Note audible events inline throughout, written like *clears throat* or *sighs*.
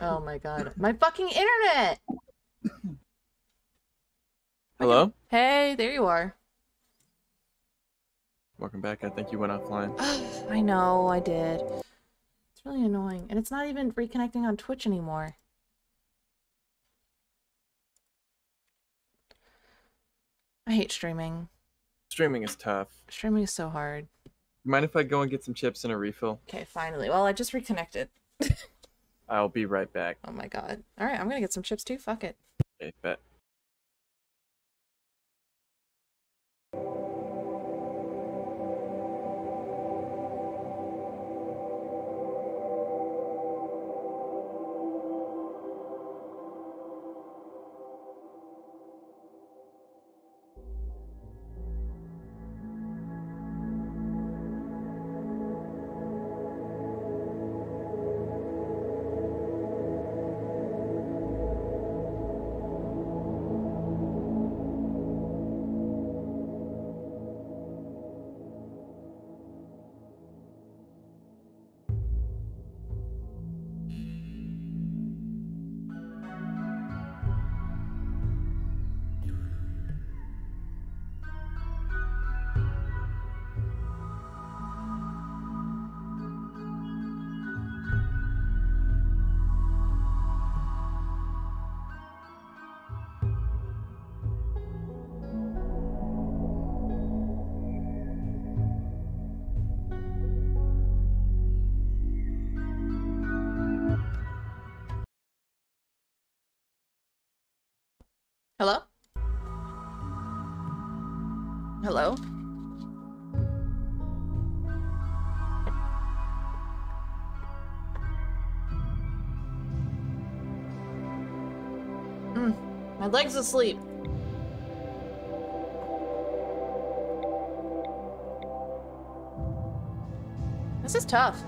Oh my god. My fucking internet! Hello? Hey, there you are. Welcome back. I think you went offline. *gasps* I know, I did. It's really annoying. And it's not even reconnecting on Twitch anymore. I hate streaming. Streaming is tough. Streaming is so hard. Mind if I go and get some chips and a refill? Okay, finally. Well, I just reconnected. *laughs* I'll be right back. Oh my god. Alright, I'm gonna get some chips too. Fuck it. Okay, bet. Hello? Hello? Mm, my leg's asleep. This is tough.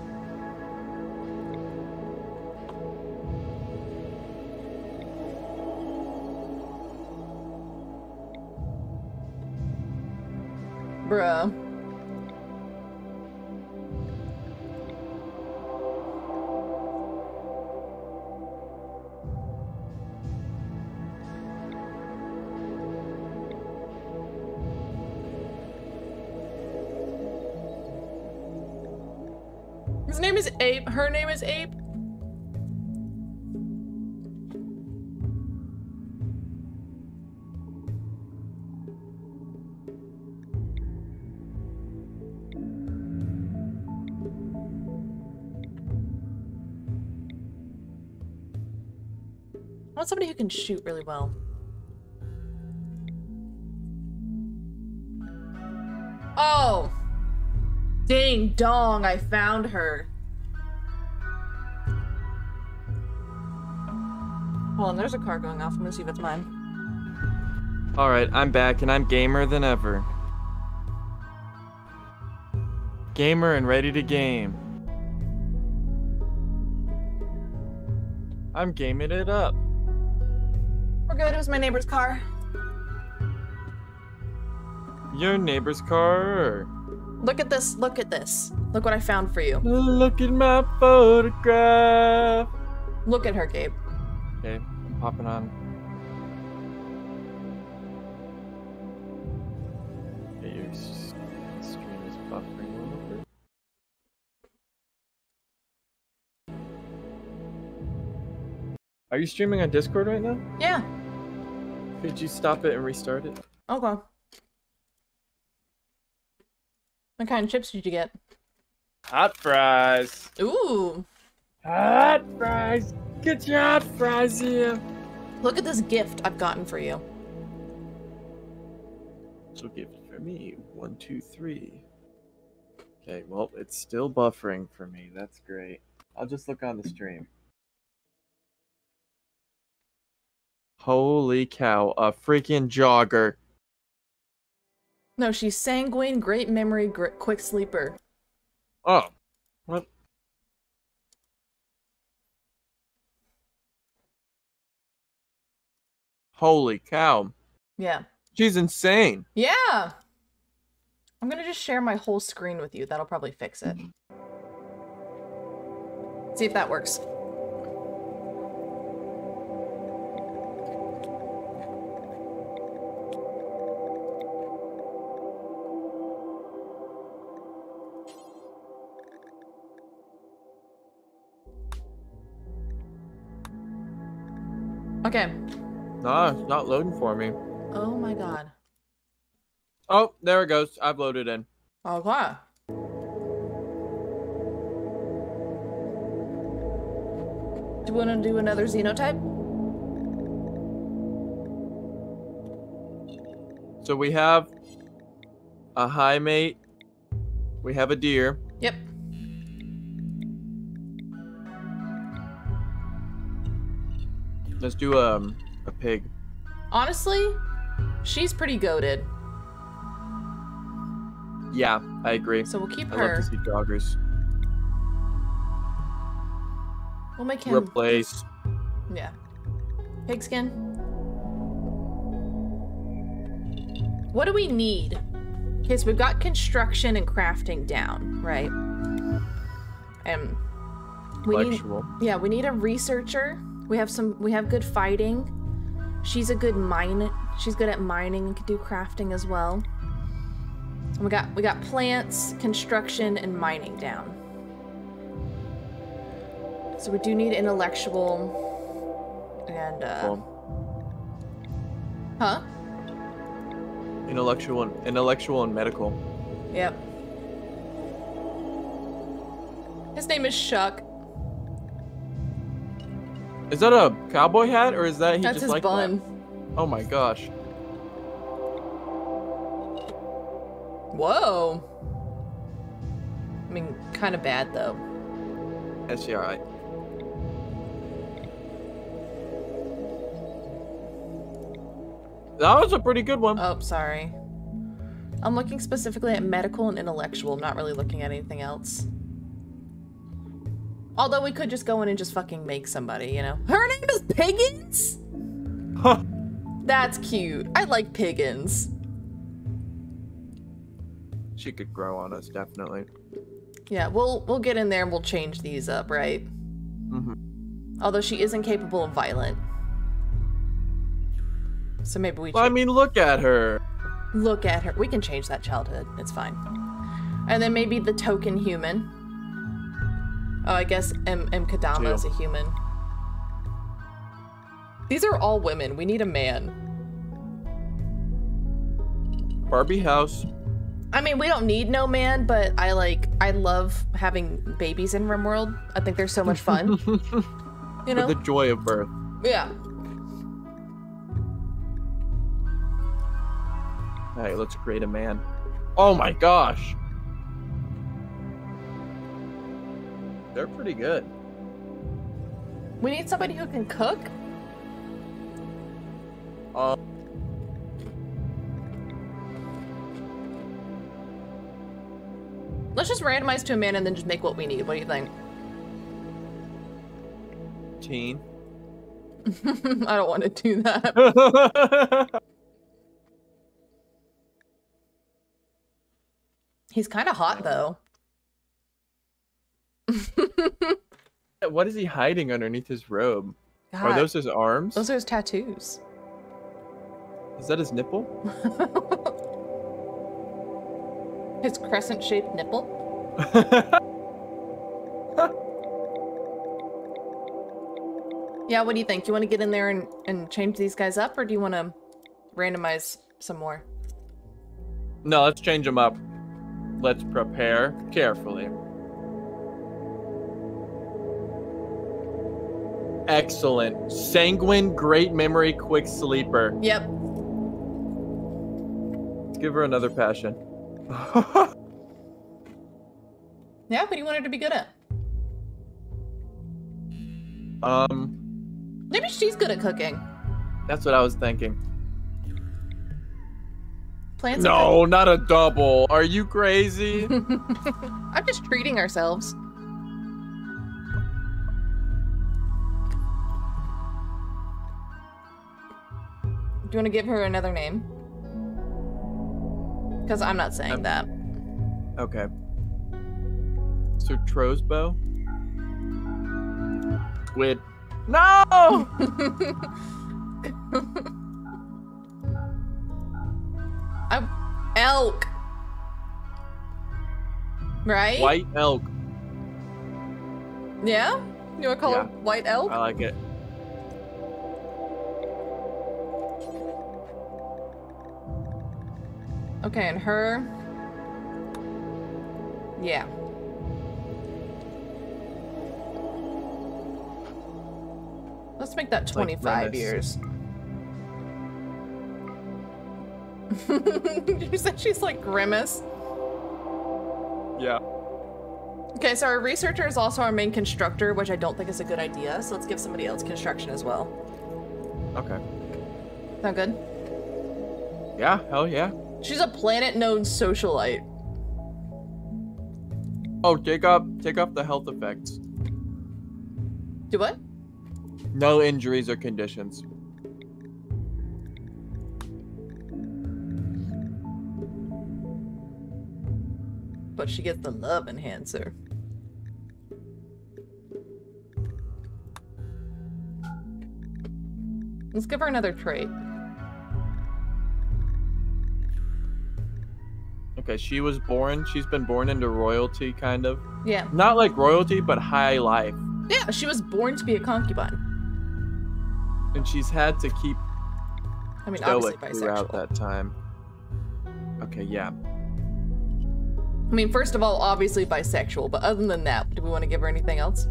Her name is Ape. I want somebody who can shoot really well. Oh! Ding dong, I found her. Hold on, there's a car going off. I'm gonna see if it's mine. Alright, I'm back and I'm gamer than ever. Gamer and ready to game. I'm gaming it up. We're good. It was my neighbor's car. Your neighbor's car. Look at this. Look at this. Look what I found for you. Look at my photograph. Look at her, Gabe. Okay, popping on. Okay, your stream is buffering a little bit. Are you streaming on Discord right now? Yeah. Could you stop it and restart it? Okay. What kind of chips did you get? Hot fries. Ooh. Hot fries. Get your hot fries here. Look at this gift I've gotten for you. So gift for me. One, two, three. Okay, well, it's still buffering for me. That's great. I'll just look on the stream. Holy cow, a freaking jogger. No, she's sanguine, great memory, gr quick sleeper. Oh. Holy cow. Yeah. She's insane. Yeah. I'm going to just share my whole screen with you. That'll probably fix it. See if that works. Okay. Nah, it's not loading for me. Oh my god. Oh, there it goes. I've loaded in. Okay. Do you want to do another xenotype? So we have a Highmate. We have a deer. Yep. Let's do um a pig. Honestly, she's pretty goaded. Yeah, I agree. So we'll keep I love to see joggers. We'll make him. Replace. Yeah. Pigskin. What do we need? Okay, so we've got construction and crafting down, right? And we need yeah, we need a researcher. We have some we have good fighting. She's a good mine she's good at mining and can do crafting as well. And we got we got plants, construction, and mining down. So we do need intellectual and uh huh? Intellectual and intellectual and medical. Yep. His name is Shuck. Is that a cowboy hat or is that he That's just his like bun. that? Oh my gosh. Whoa. I mean, kind of bad though. That's alright. That was a pretty good one. Oh, sorry. I'm looking specifically at medical and intellectual. I'm not really looking at anything else. Although we could just go in and just fucking make somebody, you know? Her name is Piggins? Huh. That's cute. I like Piggins. She could grow on us, definitely. Yeah, we'll we'll get in there and we'll change these up, right? Mm hmm Although she isn't capable of violent. So maybe we Well, I mean, look at her. look at her. We can change that childhood. It's fine. And then maybe the token human. Oh, I guess M. M. Kadama is a human. These are all women. We need a man. Barbie house. I mean, we don't need no man, but I like, I love having babies in RimWorld. I think they're so much fun. *laughs* you know? For the joy of birth. yeah. Alright, let's create a man. Oh my gosh. They're pretty good. We need somebody who can cook. Um, Let's just randomize to a man and then just make what we need. What do you think? teen. *laughs* *laughs* I don't want to do that. *laughs* He's kind of hot though. *laughs* what is he hiding underneath his robe? Are those his arms? those are his tattoos. Is that his nipple? *laughs* his crescent-shaped nipple. *laughs* Yeah, what do you think? Do you want to get in there and, and change these guys up, or do you want to randomize some more? no, let's change them up. Let's prepare carefully. Excellent. Sanguine, great memory, quick sleeper. Yep. Let's give her another passion. *laughs* Yeah, what do you want her to be good at? um, Maybe she's good at cooking. that's what I was thinking. Plants. No, not a double. Are you crazy? *laughs* I'm just treating ourselves. You want to give her another name? Because I'm not saying Um, that. okay. Sir Trosbow? Squid. No! *laughs* I, elk. Right? White elk. Yeah? You want to call Yeah. her white elk? I like it. Okay, and her. Yeah. Let's make that 25 Remus. years. *laughs* you said she's like Grimace? Yeah. Okay, so our researcher is also our main constructor, which I don't think is a good idea, so let's give somebody else construction as well. Okay. Sound good? Yeah, hell yeah. She's a planet known socialite. Oh, take off take off the health effects. Do what? No injuries or conditions. But she gets the love enhancer. Let's give her another trait. Okay, she was born, she's been born into royalty, kind of. Yeah. Not like royalty, but high life. Yeah, she was born to be a concubine. And she's had to keep I mean, obviously stoic throughout that time. Okay, yeah. I mean, first of all, obviously bisexual, but other than that, do we want to give her anything else?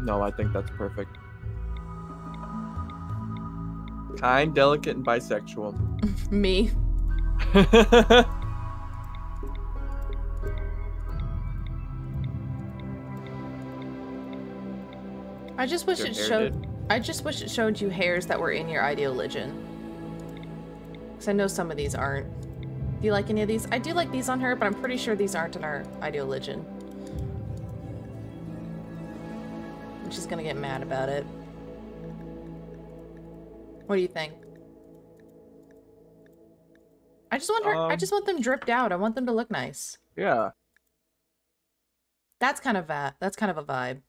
No, I think that's perfect. Kind, delicate, and bisexual. *laughs* Me. *laughs* I just wish Your it showed. did. I just wish it showed you hairs that were in your ideoligion. Because I know some of these aren't. Do you like any of these? I do like these on her, but I'm pretty sure these aren't in our ideoligion. And she's gonna get mad about it. What do you think? I just want her. I Um, just want them dripped out. I want them to look nice. yeah. That's kind of a. That's kind of a vibe.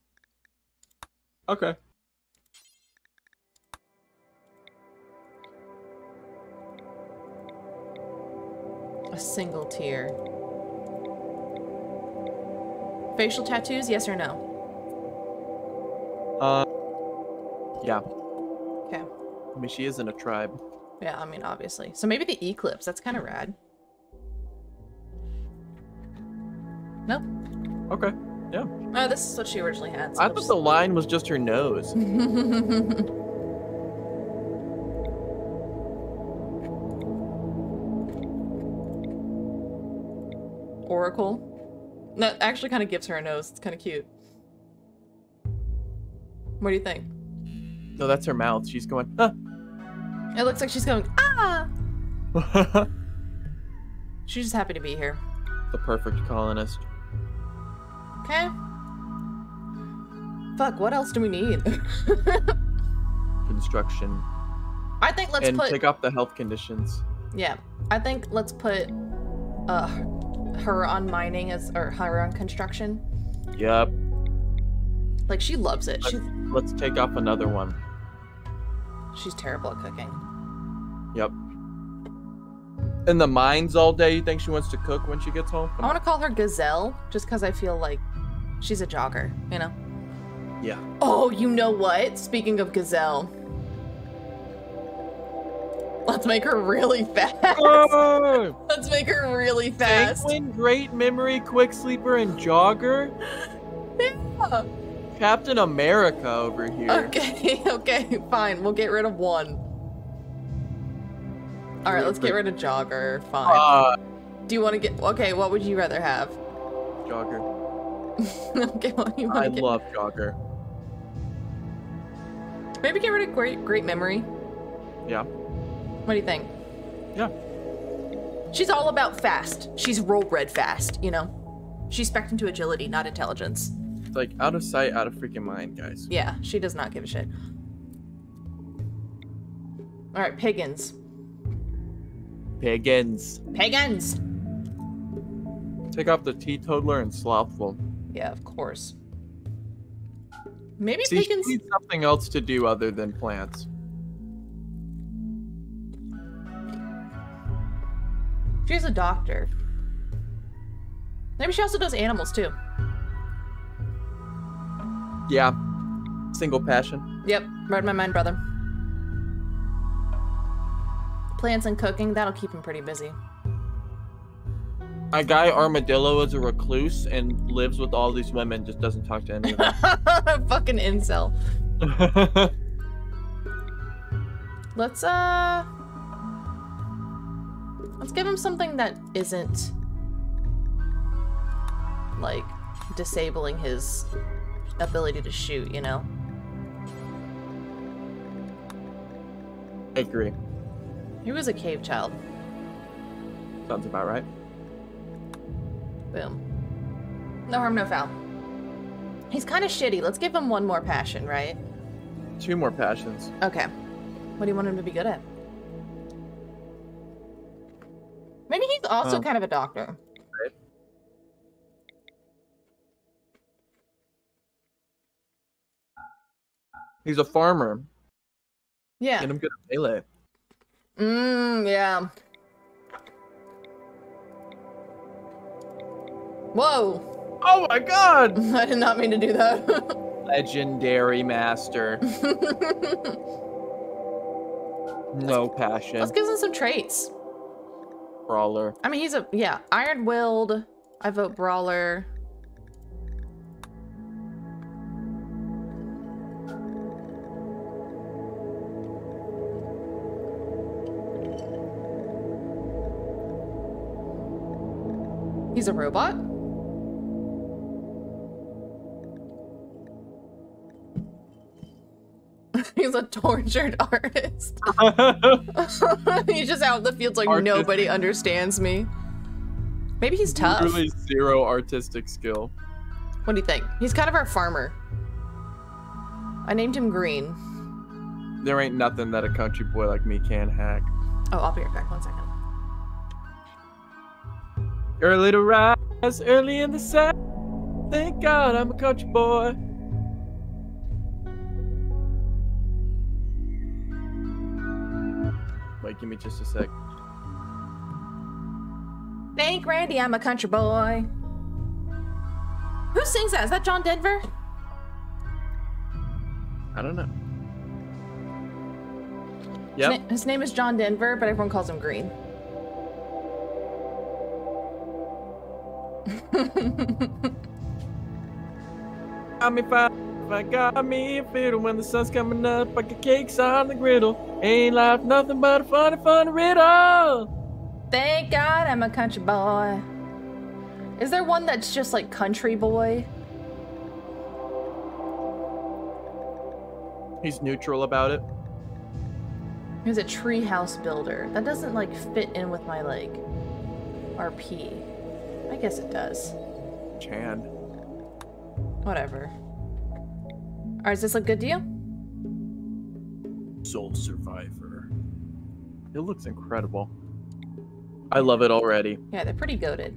Okay. A single tear. Facial tattoos, yes or no? Uh. Yeah. Okay. I mean, she is in a tribe. Yeah, I mean, obviously. So maybe the eclipse. That's kind of rad. Nope. Okay. Yeah. Oh, this is what she originally had. so I thought the line was just her nose. *laughs* Oracle. That actually kind of gives her a nose. It's kind of cute. What do you think? No, that's her mouth. She's going, huh. It looks like she's going, ah! *laughs* She's just happy to be here. the perfect colonist. Okay. Fuck, what else do we need? *laughs* Construction. I think let's and put take off the health conditions. Yeah, I think let's put uh her on mining as or her on construction. Yep. Like she loves it. She's Let's take off another one. She's terrible at cooking. Yep. In the mines all day, you think she wants to cook when she gets home? I want to call her Gazelle just because I feel like she's a jogger. You know. Yeah. Oh, you know what? Speaking of Gazelle, let's make her really *laughs* fast. Oh! let's make her really fast. Penguin, Great Memory, Quick Sleeper, and Jogger? *laughs* Yeah. Captain America over here. Okay, *laughs* okay, fine. We'll get rid of one. All right, let's get rid of Jogger. Fine. Ah, Do you want to get? Okay, what would you rather have? *laughs* Jogger. okay, what do you want I get? love Jogger. Maybe get rid of great, great memory. Yeah. What do you think? Yeah. She's all about fast. She's roll red fast. You know, she's spec into agility, not intelligence. It's like out of sight, out of freaking mind, guys. Yeah, she does not give a shit. All right, pagans. Pagans. Pagans. Take off the teetotaler and slothful. Yeah, of course. Maybe See, she pagans. needs something else to do other than plants. She's a doctor. Maybe she also does animals too. Yeah. Single passion. Yep, read my mind, brother. Plants and cooking, that'll keep him pretty busy. My guy Armadillo is a recluse and lives with all these women, just doesn't talk to any of them. *laughs* Fucking incel. *laughs* Let's uh Let's give him something that isn't like disabling his ability to shoot, you know? I agree. He was a cave child. Sounds about right. Boom. No harm, no foul. He's kind of shitty. Let's give him one more passion, right? Two more passions. Okay. What do you want him to be good at? Maybe he's also Um, kind of a doctor. He's a farmer. Yeah. Get him good at melee. Mmm, yeah. Whoa! Oh my god! *laughs* I did not mean to do that. *laughs* Legendary master. *laughs* No passion. Let's give him some traits. Brawler. I mean, he's a, yeah, iron willed. I vote brawler. He's a robot? *laughs* He's a tortured *laughs* artist. *laughs* he's just out in the fields like Artist. nobody understands me. Maybe he's tough. Really zero artistic skill. What do you think? He's kind of our farmer. I named him Green. There ain't nothing that a country boy like me can hack. Oh, I'll be right back. One second. Early to rise, early in the set. Thank God I'm a country boy. Wait, give me just a sec. Thank Randy, I'm a country boy. Who sings that? Is that John Denver? I don't know. His, Yep. na- his name is John Denver, but everyone calls him Green. Got me five. I got me a fiddle when the sun's coming up. I got cakes on the griddle. Ain't life nothing but a funny, funny riddle. Thank God I'm a country boy. Is there one that's just like country boy? He's neutral about it. He's a treehouse builder. That doesn't like fit in with my like RP. I guess it does. Chan. Whatever. Alright, is this look good to you? Soul Survivor. It looks incredible. I love it already. Yeah, they're pretty goaded.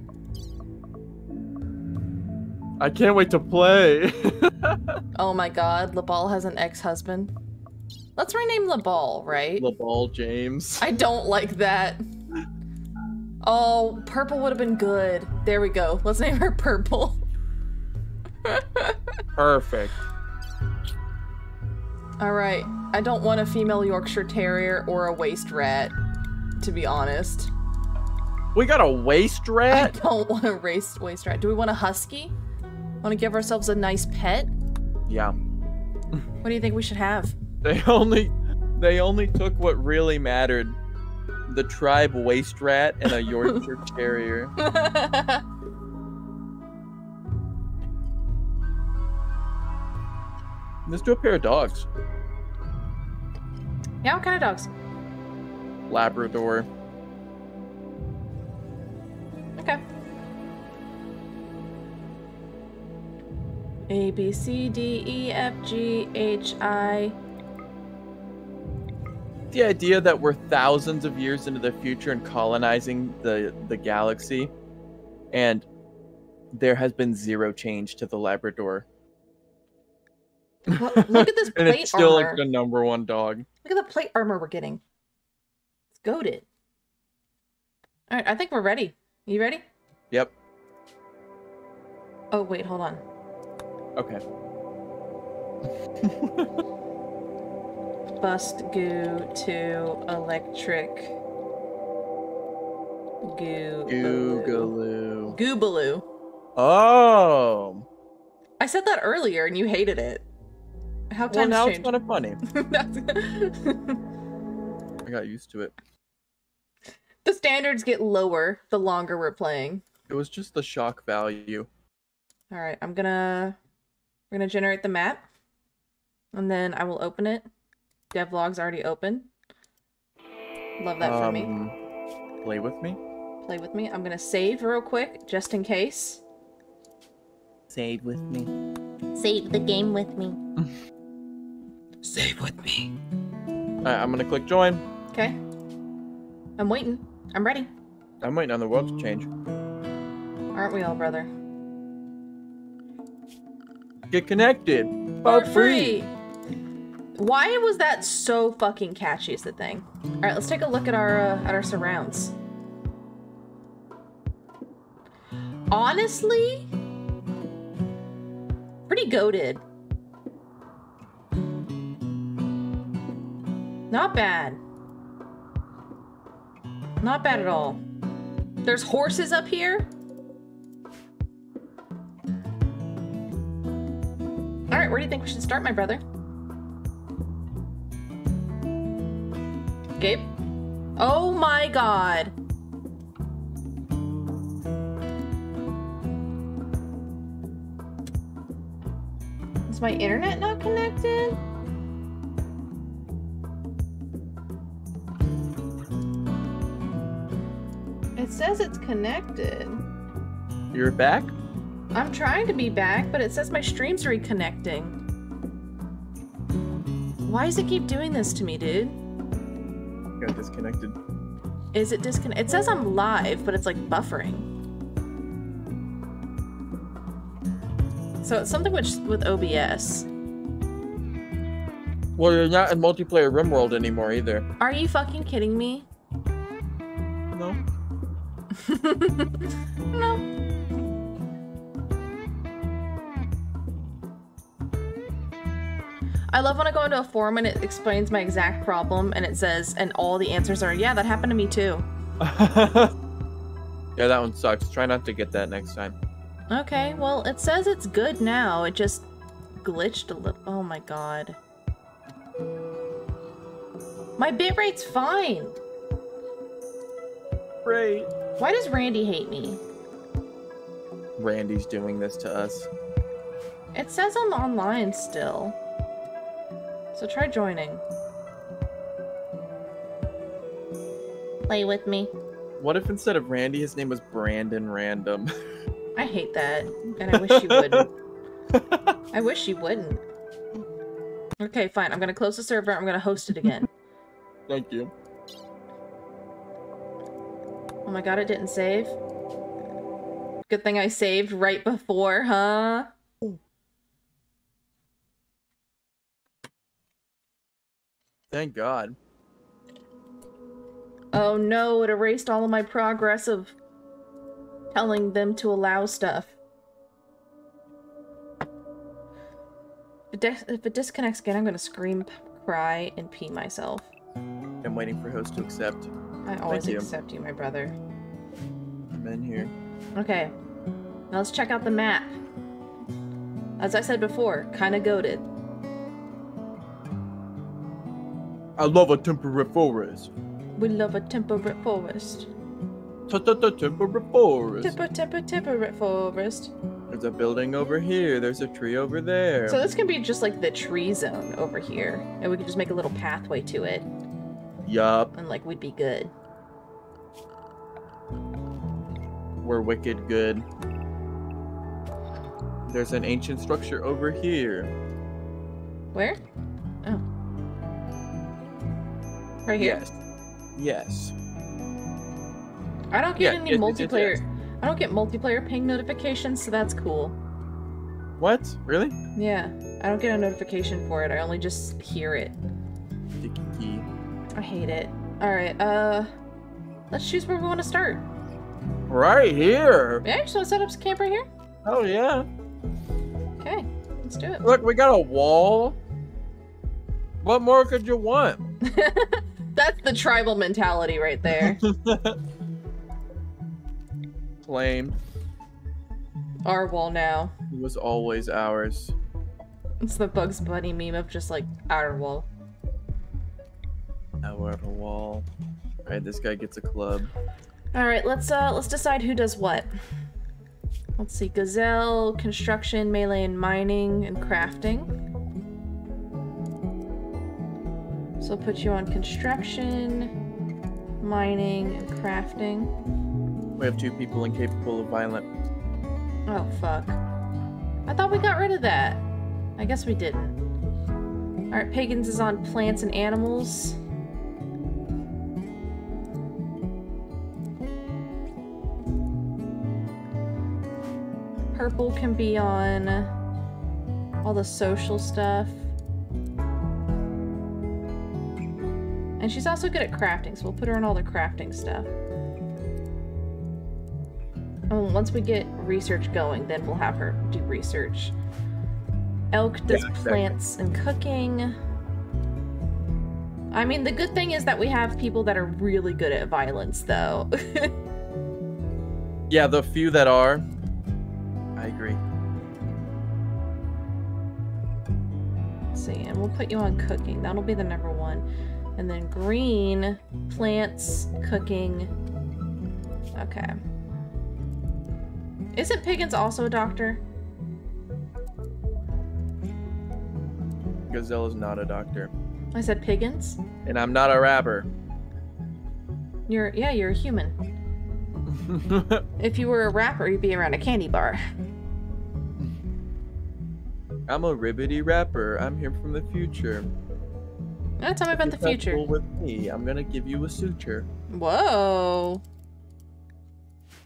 I can't wait to play. *laughs* Oh my god, Labal has an ex-husband. Let's rename Labal, right? LeBall James. I don't like that. Oh, purple would have been good. There we go. Let's name her purple. Perfect. All right. I don't want a female Yorkshire Terrier or a waste rat, to be honest. We got a waste rat? I *laughs* don't want a waste waste rat. Do we want a husky? Want to give ourselves a nice pet? Yeah. What do you think we should have? They only they only took what really mattered. The tribe waste rat and a Yorkshire *laughs* terrier. Let's do a pair of dogs. yeah, what kind of dogs? Labrador. Okay. A B C D E F G H I. The idea that we're thousands of years into the future and colonizing the the galaxy, and there has been zero change to the Labrador, Look look at this plate *laughs* and it's still armor. like the number one dog. Look at the plate armor we're getting. It's goaded. All right, I think we're ready. You ready? Yep. Oh wait, hold on. Okay. *laughs* Bust goo to electric Goo. Googaloo. Goobaloo. Oh. I said that earlier and you hated it. How Well, now it's kind of funny. *laughs* I got used to it. the standards get lower the longer we're playing. It was just the shock value. All right, I'm gonna we're gonna generate the map, and then I will open it. Devlog's already open. Love that for me. Um, Play with me. Play with me. I'm gonna save real quick just in case. Save with me. Save the game with me. *laughs* Save with me. Alright, I'm gonna click join. Okay. I'm waiting. I'm ready. I'm waiting on the world to change. Aren't we all, brother? Get connected. For free. Why was that so fucking catchy? Is the thing. All right, let's take a look at our uh, at our surrounds. Honestly, pretty goaded. Not bad. Not bad at all. There's horses up here. All right, where do you think we should start, my brother? Gabe? Oh my god. Is my internet not connected? It says it's connected. You're back? I'm trying to be back, but it says my stream's are reconnecting. Why does it keep doing this to me, dude? Got disconnected. Is it disconnect? It says I'm live, but it's like buffering. So it's something with with OBS. Well, you're not in multiplayer RimWorld anymore either. Are you fucking kidding me? No. *laughs* no. I love when I go into a forum and it explains my exact problem and it says, and all the answers are, yeah, that happened to me too. *laughs* yeah, that one sucks. Try not to get that next time. Okay, well, it says it's good now. It just glitched a little. Oh my god. My bitrate's fine. Great. Why does Randy hate me? Randy's doing this to us. It says I'm online still. So try joining. Play with me. What if instead of Randy, his name was Brandon Random? *laughs* I hate that. And I wish you wouldn't. *laughs* I wish you wouldn't. Okay, fine. I'm gonna close the server. I'm gonna host it again. *laughs* Thank you. Oh my god, it didn't save. Good thing I saved right before, huh? Thank God. Oh no, it erased all of my progress of telling them to allow stuff. If it, if it disconnects again, I'm gonna scream, cry, and pee myself. I'm waiting for host to accept. I always accept you, my brother. I'm in here. Okay, now let's check out the map. As I said before, kinda goaded. I love a temperate forest. We love a temperate forest. Ta-ta-ta-temperate forest. Temper, temper, temperate forest. There's a building over here. There's a tree over there. So this can be just like the tree zone over here, and we could just make a little pathway to it, yup. and like we'd be good. We're wicked good. There's an ancient structure over here. Where? Right here. Yes. Yes. I don't get Yeah, any yes, multiplayer. yes. I don't get multiplayer ping notifications, so that's cool. What? Really? Yeah, I don't get a notification for it. I only just hear it. Dicky. I hate it. All right, uh, let's choose where we want to start. Right here. Yeah, you just want to set up camp right here. Oh yeah. Okay, let's do it. Look, we got a wall. What more could you want? *laughs* That's the tribal mentality right there. *laughs* claimed. Our wall now. It was always ours. It's the Bugs Bunny meme of just like our wall. Our wall. Alright, this guy gets a club. All right, let's uh let's decide who does what. Let's see, gazelle, construction, melee, and mining and crafting. So put you on construction, mining, and crafting. We have two people incapable of violent. Oh fuck! I thought we got rid of that. I guess we didn't. All right, pagans is on plants and animals. Purple can be on all the social stuff. And she's also good at crafting, so we'll put her on all the crafting stuff. Oh, once we get research going, then we'll have her do research. Elk does Yeah, exactly. plants and cooking. I mean, the good thing is that we have people that are really good at violence, though. *laughs* Yeah, the few that are. I agree. Let's see, and we'll put you on cooking. That'll be the number one. And then green, plants, cooking. Okay. Isn't Piggins also a doctor? Gazelle is not a doctor. I said Piggins. And I'm not a rapper. You're yeah, you're a human. *laughs* If you were a rapper, you'd be around a candy bar. I'm a ribbity rapper. I'm here from the future. Now tell me about the future. With me, I'm gonna give you a suture. Whoa.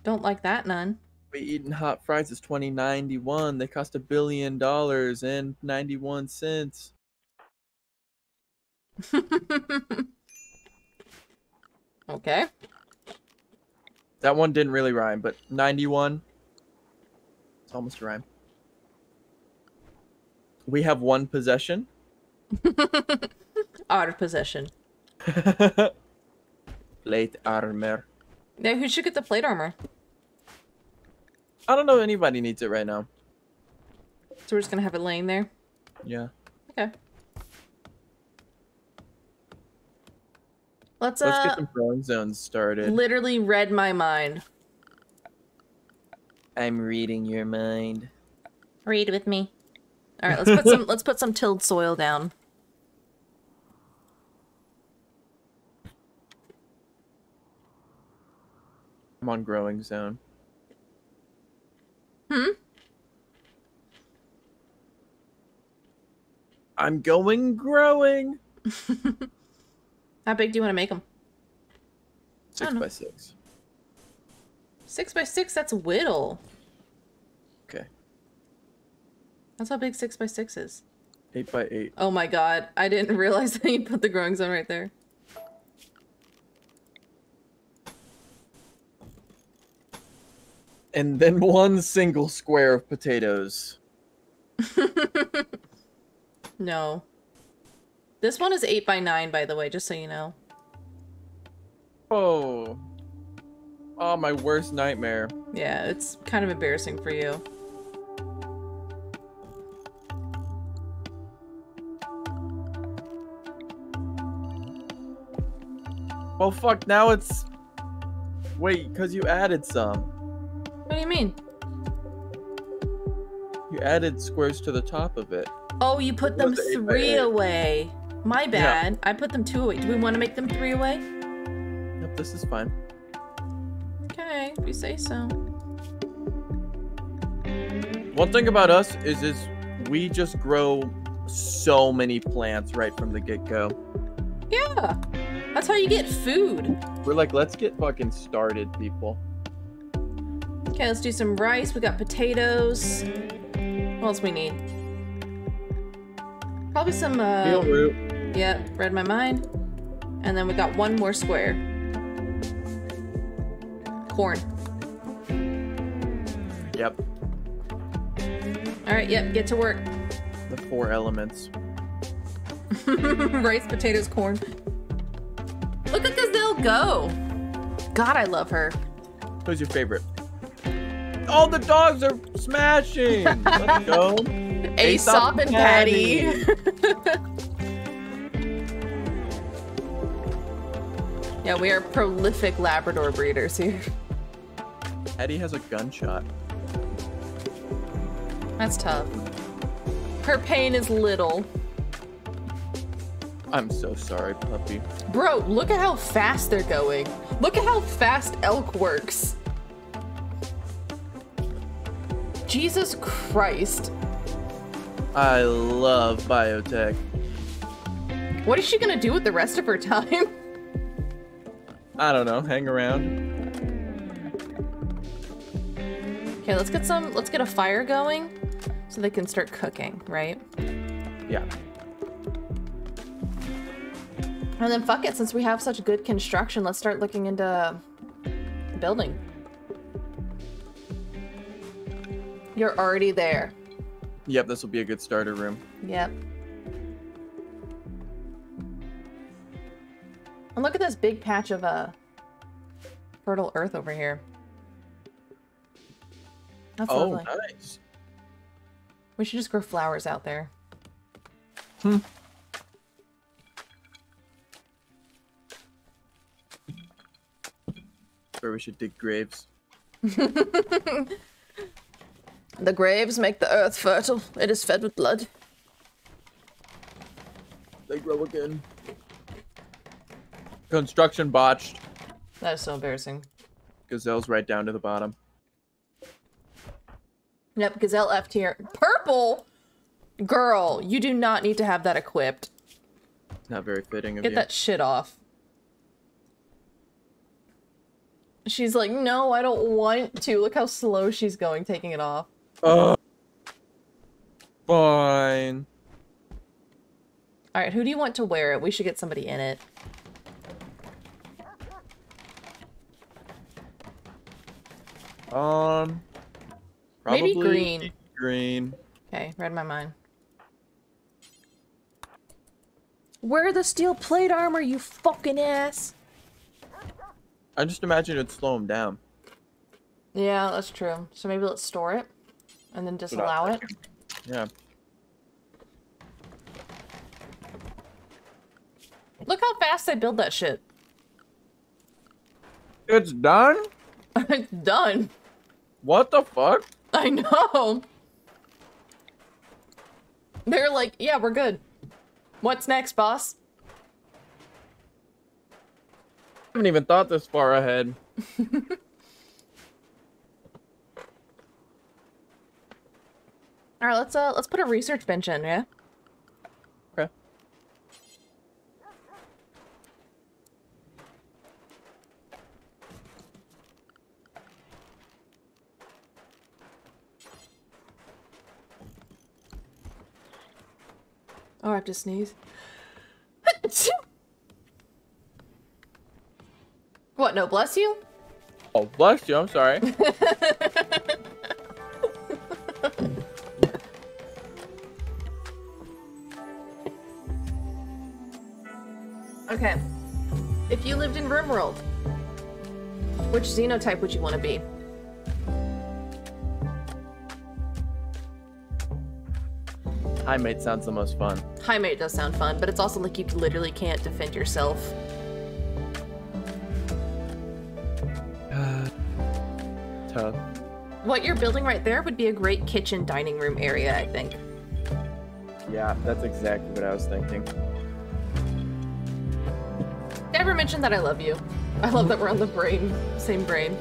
Don't like that none. We eating hot fries is 2091. They cost a billion dollars and 91 cents. *laughs* okay. That one didn't really rhyme, but 91. It's almost a rhyme. We have one possession. *laughs* Out of possession. *laughs* Plate armor. Yeah, who should get the plate armor? I don't know if anybody needs it right now. So we're just gonna have it laying there. Yeah. Okay. Let's Let's uh get some growing zones started. literally read my mind. I'm reading your mind. Read with me. All right, let's put some *laughs* let's put some tilled soil down. I'm on growing zone. Hmm? I'm going growing. *laughs* How big do you want to make them? Six know. by six. Six by six. That's a whittle. Okay. That's how big six by six is. Eight by eight. Oh my god, I didn't *laughs* realize that you put the growing zone right there. And then one single square of potatoes. *laughs* No. This one is eight by nine, by the way, just so you know. Oh. Oh, my worst nightmare. Yeah, it's kind of embarrassing for you. Well, fuck, now it's. Wait, because you added some. What do you mean? You added squares to the top of it. Oh, you put them was eight three away. My Yeah. bad. I put them two away. Do we want to make them three away? Yep, this is fine. Okay, if you say so. One thing about us is is we just grow so many plants right from the get-go. Yeah, that's how you get food. We're like, let's get fucking started, people. Okay, let's do some rice. We got potatoes. What else we need? Probably some, uh... Beetroot. Yeah, read my mind. And then we got one more square. Corn. Yep, Alright, yep, get to work. the four elements. *laughs* Rice, potatoes, corn. Look at Gazelle go! God, I love her. Who's your favorite? All the dogs are smashing. *laughs* Let's go. Aesop and Patty. *laughs* yeah, we are prolific Labrador breeders here. Eddie has a gunshot. That's tough. Her pain is little. I'm so sorry, puppy. Bro, look at how fast they're going. Look at how fast elk works. Jesus Christ. I love biotech. What is she gonna do with the rest of her time? *laughs* I don't know. Hang around. Okay, let's get some, let's get a fire going so they can start cooking, right? Yeah. And then fuck it, since we have such good construction, let's start looking into building. You're already there. Yep, this will be a good starter room. Yep. And look at this big patch of uh, fertile earth over here. That's oh, lovely. nice. We should just grow flowers out there. Hmm. Or we should dig graves. *laughs* The graves make the earth fertile. It is fed with blood. They grow again. Construction botched. That is so embarrassing. Gazelle's right down to the bottom. Yep, Gazelle left here. Purple? Girl, you do not need to have that equipped. Not very fitting of Get you. that shit off. She's like, no, I don't want to. Look how slow she's going taking it off. Ugh. Fine. Alright, who do you want to wear it? We should get somebody in it. Um. Maybe green. Green. Okay, read my mind. Wear the steel plate armor, you fucking ass! I just imagine it'd slow him down. Yeah, that's true. So maybe let's store it. And then disallow it. Yeah. Look how fast they build that shit. It's done? *laughs* it's done. What the fuck? I know. They're like, yeah, we're good. What's next, boss? I haven't even thought this far ahead. *laughs* All right, let's uh let's put a research bench in, yeah. Okay. Oh, I have to sneeze. *laughs* what? No, bless you. Oh, bless you. I'm sorry. *laughs* Okay. If you lived in RimWorld, which xenotype would you want to be? Highmate. Sounds the most fun. Highmate does sound fun, but it's also like you literally can't defend yourself. Uh, *sighs* Tough. What you're building right there would be a great kitchen dining room area, I think. Yeah, that's exactly what I was thinking. Never mention that I love you. I love that we're on the brain, same brain.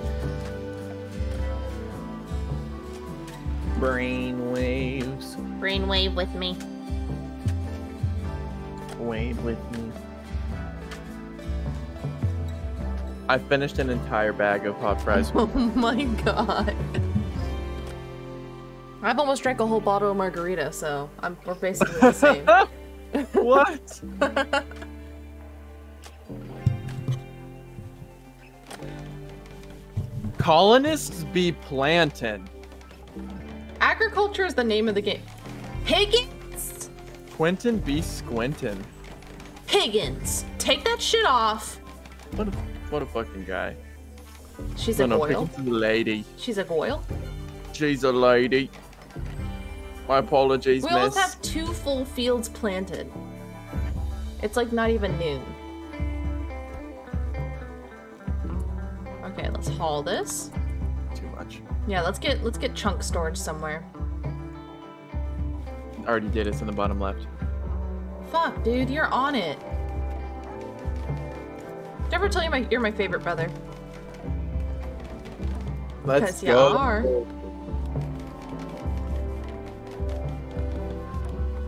Brain waves. Brain wave with me. Wave with me. I finished an entire bag of hot fries. *laughs* Oh my god. I've almost drank a whole bottle of margarita, so I'm we're basically the same. *laughs* what? *laughs* Colonists be planting. Agriculture is the name of the game. Higgins! Quentin be squinting. Higgins! Take that shit off. What a what a fucking guy. She's a Goyle. picking to the lady. She's a Goyle. She's a lady. My apologies, We miss. almost have two full fields planted. It's like not even noon. Let's haul this. Too much. Yeah, let's get let's get chunk storage somewhere. I already did. It's in the bottom left. Fuck, dude, you're on it. Did I ever tell you my you're my favorite brother? Let's Because you go. are.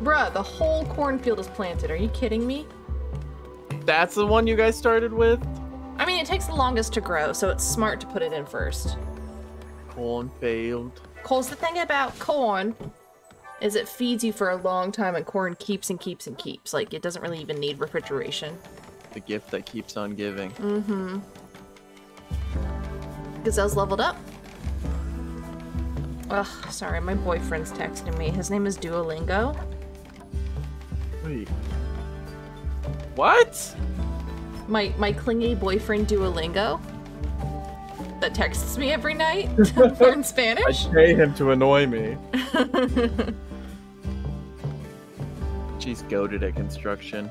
Bruh, the whole cornfield is planted. Are you kidding me? That's the one you guys started with? I mean, it takes the longest to grow, so it's smart to put it in first. Cornfield. Cole's the thing about corn is it feeds you for a long time, and corn keeps and keeps and keeps. Like it doesn't really even need refrigeration. The gift that keeps on giving. Mm-hmm. Gazelle's leveled up. Ugh, sorry, my boyfriend's texting me. His name is Duolingo. Wait. What? My my clingy boyfriend Duolingo that texts me every night *laughs* in I Spanish. I pay him to annoy me. *laughs* She's goaded at construction.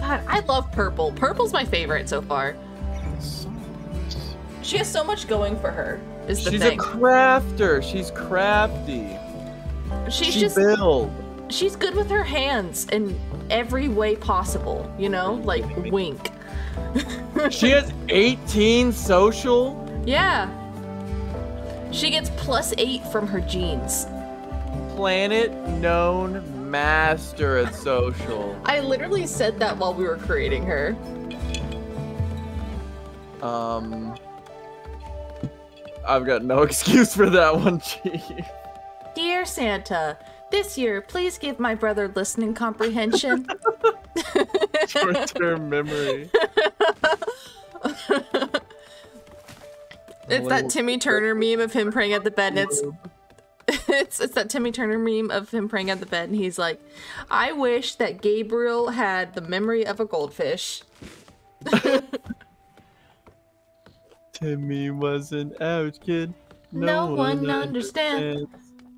God, I love purple. Purple's my favorite so far. She has so much going for her. Is the She's thing. a crafter. She's crafty. she's she just build. she's good with her hands in every way possible. You know, like wink. *laughs* She has 18 social. Yeah. She gets plus eight from her genes. Planet known master at social. I literally said that while we were creating her. Um, I've got no *laughs* excuse for that one, Chief. Dear Santa, this year, please give my brother listening comprehension. Short-term memory. *laughs* It's that Timmy Turner meme of him praying at the bed, and it's *laughs* it's it's that Timmy Turner meme of him praying at the bed, and he's like, "I wish that Gabriel had the memory of a goldfish." *laughs* Timmy was an out kid. No one understands.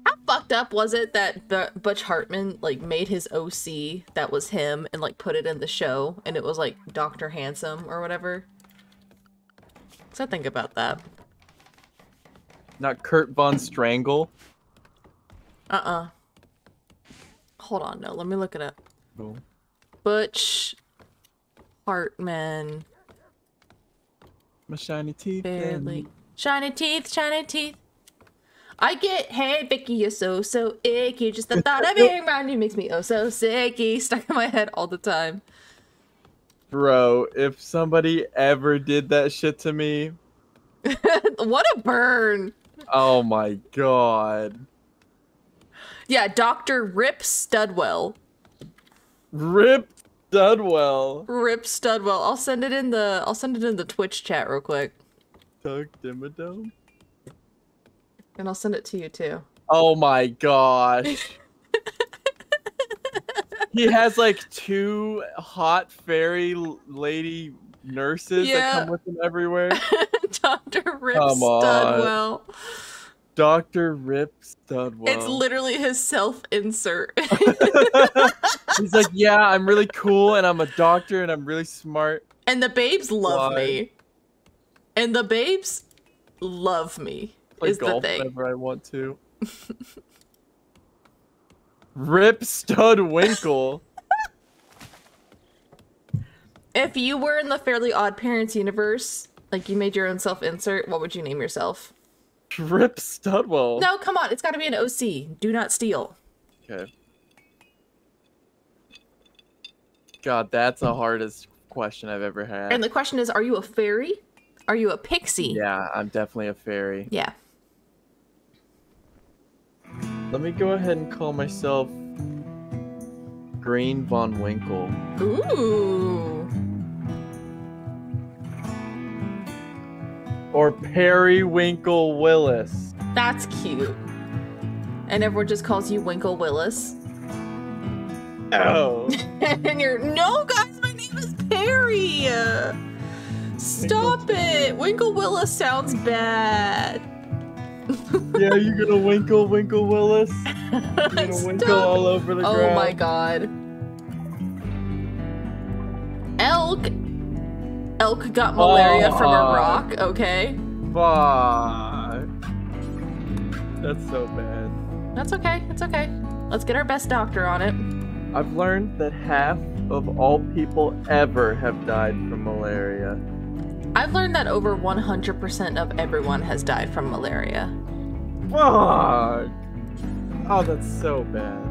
How fucked up was it that the Butch Hartman like made his OC that was him and like put it in the show, and it was like Doctor Handsome or whatever? I think about that. Not Kurt Von Strangle. Uh uh Hold on, no, let me look it up. Cool. Butch Hartman. My shiny teeth. Barely. and- Shiny teeth, shiny teeth. I get, hey Vicky, you're so so icky. Just the thought of being around you makes me oh so sicky. *laughs* Stuck in my head all the time. Bro, if somebody ever did that shit to me, *laughs* what a burn. oh my god. Yeah, Dr. Rip Studwell. Rip Studwell. Rip Studwell. I'll send it in the I'll send it in the Twitch chat real quick. Doug Dimmadome. And I'll send it to you too. Oh my gosh. *laughs* he has like two hot fairy lady nurses Yeah. that come with him everywhere. *laughs* Dr. Rip Come on. Studwell. Dr. Rip Studwell. It's literally his self insert. *laughs* He's like, yeah, I'm really cool and I'm a doctor and I'm really smart. and the babes love Why? me. And the babes love me. Play is the golf thing. whenever I want to. *laughs* Rip Stud Winkle. *laughs* If you were in the Fairly Odd Parents universe, like you made your own self insert, what would you name yourself? Rip Studwell. No, come on, it's got to be an OC. Do not steal. Okay. God, that's the hardest question I've ever had. And the question is, are you a fairy? Are you a pixie? yeah, I'm definitely a fairy. Yeah. Let me go ahead and call myself Green Von Winkle. Ooh. Or Periwinkle Willis. That's cute. And everyone just calls you Winkle Willis. Oh. *laughs* and you're, no, guys, my name is Perry. Stop it. Winkle Willis sounds bad. *laughs* yeah, you're gonna winkle, winkle, Willis. *laughs* You're gonna winkle all over the Oh ground. Oh my god. Elk. Elk got malaria from a Oh. rock, okay? Fuck. That's so bad. That's okay. It's okay. Let's get our best doctor on it. I've learned that half of all people ever have died from malaria. I've learned that over 100% of everyone has died from malaria. Fuck. Oh, that's so bad.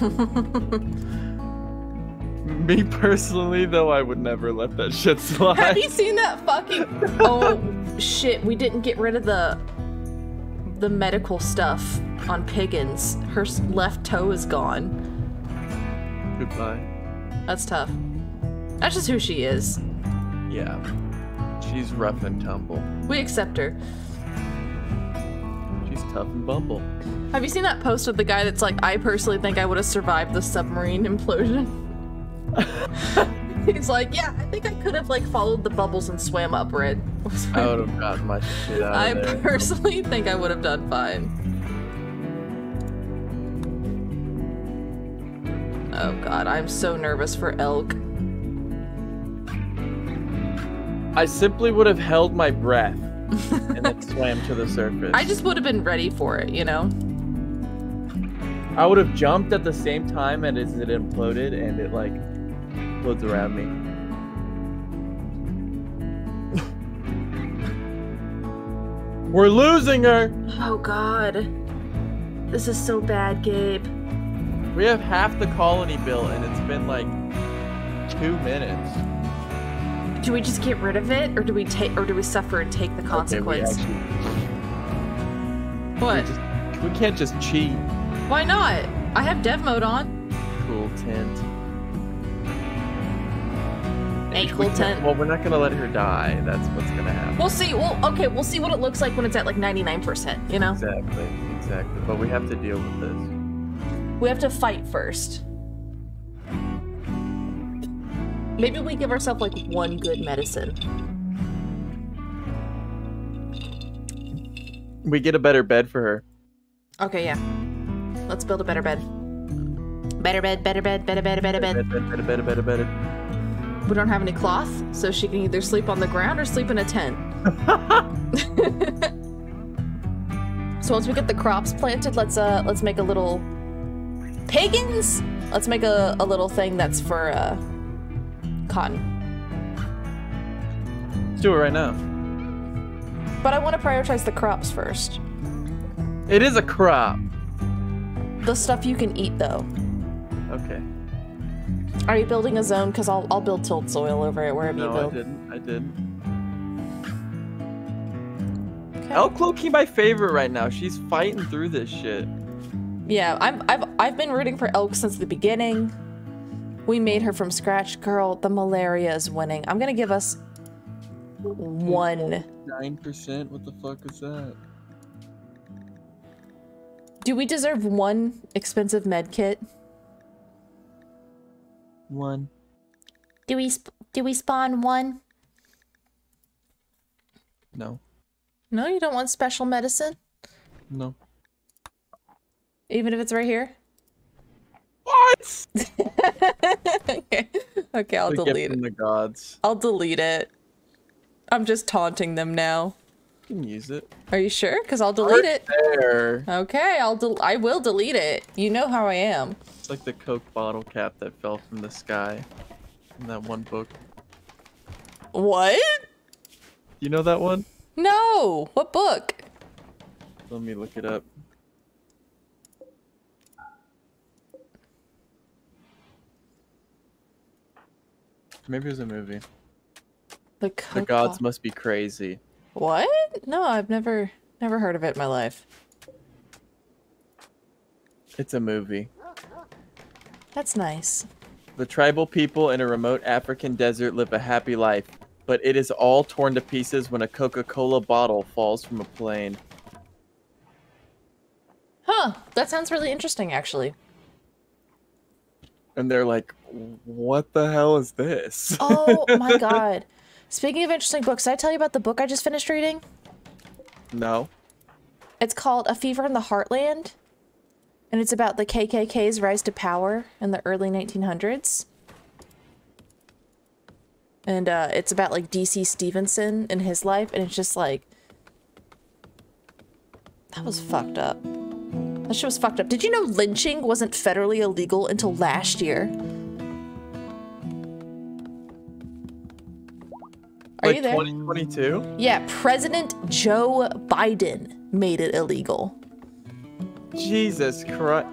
*laughs* Me personally, though, I would never let that shit slide. Have you seen that fucking Oh shit, we didn't get rid of the the medical stuff on Piggins. Her left toe is gone. Goodbye. That's tough. That's just who she is. Yeah. She's rough and tumble. We accept her. She's tough and bumble. Have you seen that post of the guy that's like, I personally think I would have survived the submarine implosion? *laughs* He's like, yeah, I think I could have like followed the bubbles and swam up it. I would have gotten my shit out I there. personally think I would have done fine. Oh god, I'm so nervous for elk. I simply would have held my breath *laughs* and then swam to the surface. I just would have been ready for it, you know? I would have jumped at the same time and as it imploded and it like explodes around me. *laughs* We're losing her. Oh god. This is so bad, Gabe. We have half the colony built and it's been like two minutes. Do we just get rid of it, or do we take, or do we suffer and take the consequence? Okay, what? we, just, we can't just cheat. Why not? I have dev mode on. Cool tent. Hey, cool tent. Well, we're not gonna let her die. That's what's gonna happen. We'll see. Well, okay, we'll see what it looks like when it's at like 99%, you know? Exactly, exactly. But we have to deal with this. We have to fight first. Maybe we give ourselves like one good medicine. We get a better bed for her. Okay, yeah. Let's build a better bed. Better bed, better bed, better bed, better bed. Better, better, better, better, better. We don't have any cloth, so she can either sleep on the ground or sleep in a tent. *laughs* so once we get the crops planted, let's uh let's make a little pagans. Let's make a, a little thing that's for uh cotton. Let's do it right now. But I want to prioritize the crops first. It is a crop. The stuff you can eat though. Okay. Are you building a zone? Because I'll I'll build tilled soil over it wherever you No, I build. didn't. I did. Okay. Elk Loki my favorite right now. She's fighting through this shit. Yeah, I'm, I've I've been rooting for Elk since the beginning. We made her from scratch, girl. The malaria is winning. I'm gonna give us one. Nine percent. What the fuck is that? Do we deserve one expensive med kit? One. Do we sp- do we spawn one? No. No, you don't want special medicine, No. even if it's right here. What? *laughs* okay, okay, I'll The delete it. the gods. I'll delete it. I'm just taunting them now. You can use it. Are you sure? Because I'll delete it. There. Okay, I'll del- I will delete it. You know how I am. It's like the Coke bottle cap that fell from the sky in that one book. What? You know that one? No. What book? Let me look it up. Maybe it was a movie. The The gods must be crazy. What? No, I've never never heard of it in my life. It's a movie. That's nice. The tribal people in a remote African desert live a happy life, but it is all torn to pieces when a Coca-Cola bottle falls from a plane. Huh. That sounds really interesting actually. And they're like, "What the hell is this?" Oh *laughs* my god. Speaking of interesting books, did I tell you about the book I just finished reading? no. It's called A Fever in the Heartland. And it's about the KKK's rise to power in the early 1900s. And uh, it's about like DC Stephenson and his life. And it's just like. That was fucked up. That shit was fucked up. Did you know lynching wasn't federally illegal until last year? Are like you there? 2022? Yeah, President Joe Biden made it illegal. Jesus Christ.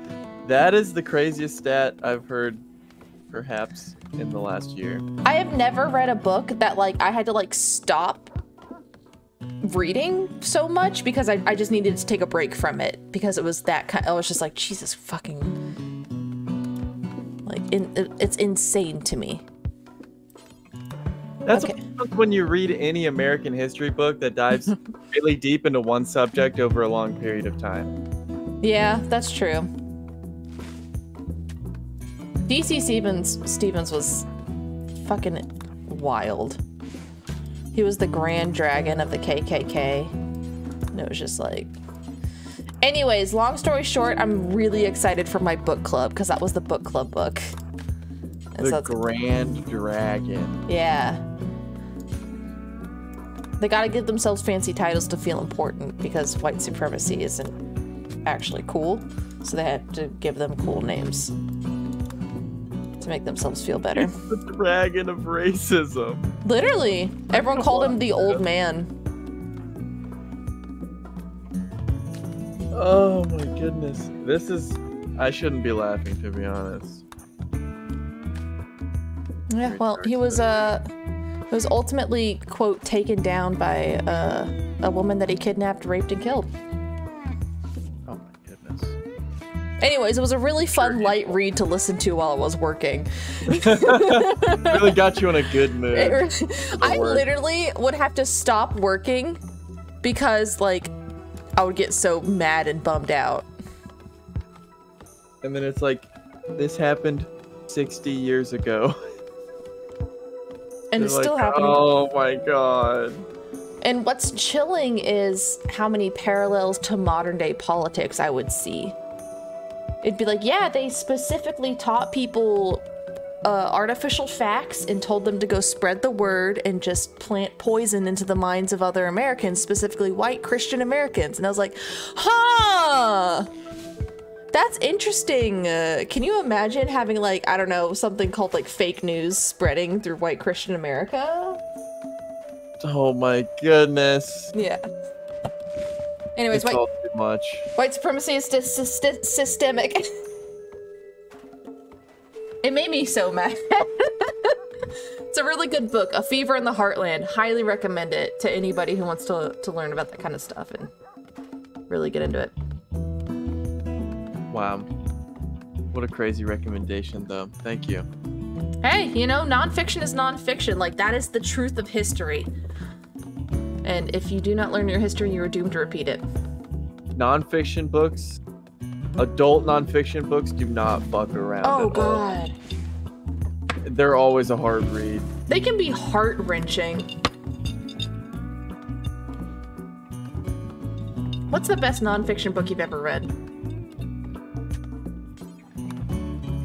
That is the craziest stat I've heard, perhaps, in the last year. I have never read a book that like I had to like stop reading so much because I, I just needed to take a break from it because it was that kind I was just like Jesus fucking like in, it- it's insane to me. That's Okay. when you read any American history book that dives *laughs* really deep into one subject over a long period of time. Yeah, that's true. DC Stevens Stevens was fucking wild. He was the grand dragon of the KKK. And it was just like Anyways, long story short, I'm really excited for my book club because that was the book club book. And The so Grand Dragon. yeah. They gotta give themselves fancy titles to feel important because white supremacy isn't actually cool. So they had to give them cool names to make themselves feel better. *laughs* The dragon of racism. Literally, everyone called him the old man. Oh my goodness. This is. I shouldn't be laughing, to be honest. Yeah, well, he was uh he was ultimately quote taken down by uh, a woman that he kidnapped, raped, and killed. Anyways, it was a really fun light read to listen to while I was working. *laughs* really got you in a good mood. Really- I work. literally would have to stop working because like I would get so mad and bummed out. And then it's like, this happened 60 years ago. *laughs* And it's like, still happening. Oh my god. And what's chilling is how many parallels to modern day politics I would see. It'd be like, yeah, they specifically taught people uh, artificial facts and told them to go spread the word and just plant poison into the minds of other Americans, specifically white Christian Americans. And I was like, huh. That's interesting. Uh, can you imagine having like I don't know something called like fake news spreading through white Christian America? Oh my goodness. Yeah. Anyways, It's white too much. white supremacy is sys- sys- systemic. it made me so mad. *laughs* it's a really good book, A Fever in the Heartland. Highly recommend it to anybody who wants to to learn about that kind of stuff and really get into it. Wow. What a crazy recommendation, though. Thank you. Hey, you know, nonfiction is nonfiction. Like that is the truth of history. And if you do not learn your history, you are doomed to repeat it. Nonfiction books, adult nonfiction books, do not fuck around. Oh at all. god. They're always a hard read. They can be heart wrenching. What's the best nonfiction book you've ever read?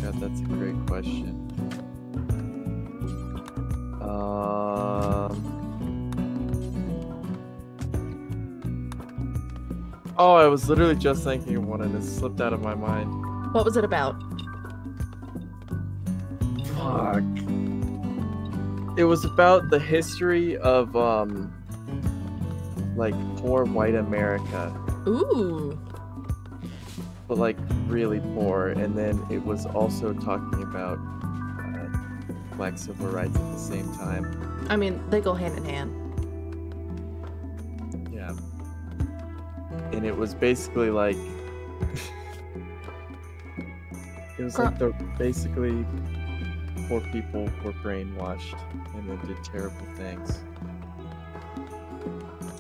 God, that's a great question. Um. Oh, I was literally just thinking of one and it slipped out of my mind. What was it about? Fuck. It was about the history of um like poor white America, Ooh. but like really poor, and then it was also talking about uh, black civil rights at the same time. I mean, they go hand in hand. And it was basically like it was Girl- like the basically poor people were brainwashed and then did terrible things.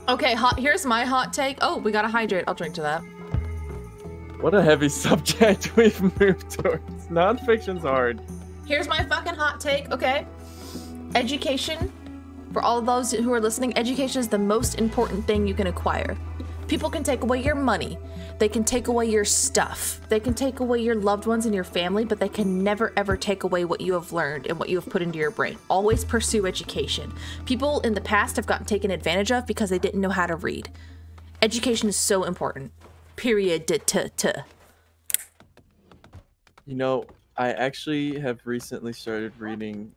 Okay, hot here's my hot take. Oh, we gotta hydrate. I'll drink to that. What a heavy *laughs* subject we've moved towards. Nonfiction's hard. Here's my fucking hot take, okay? Education, for all of those who are listening, education is the most important thing you can acquire. People can take away your money. They can take away your stuff. They can take away your loved ones and your family, but they can never ever take away what you have learned and what you have put into your brain. Always pursue education. People in the past have gotten taken advantage of because they didn't know how to read. Education is so important. Period. T t t. You know, I actually have recently started reading.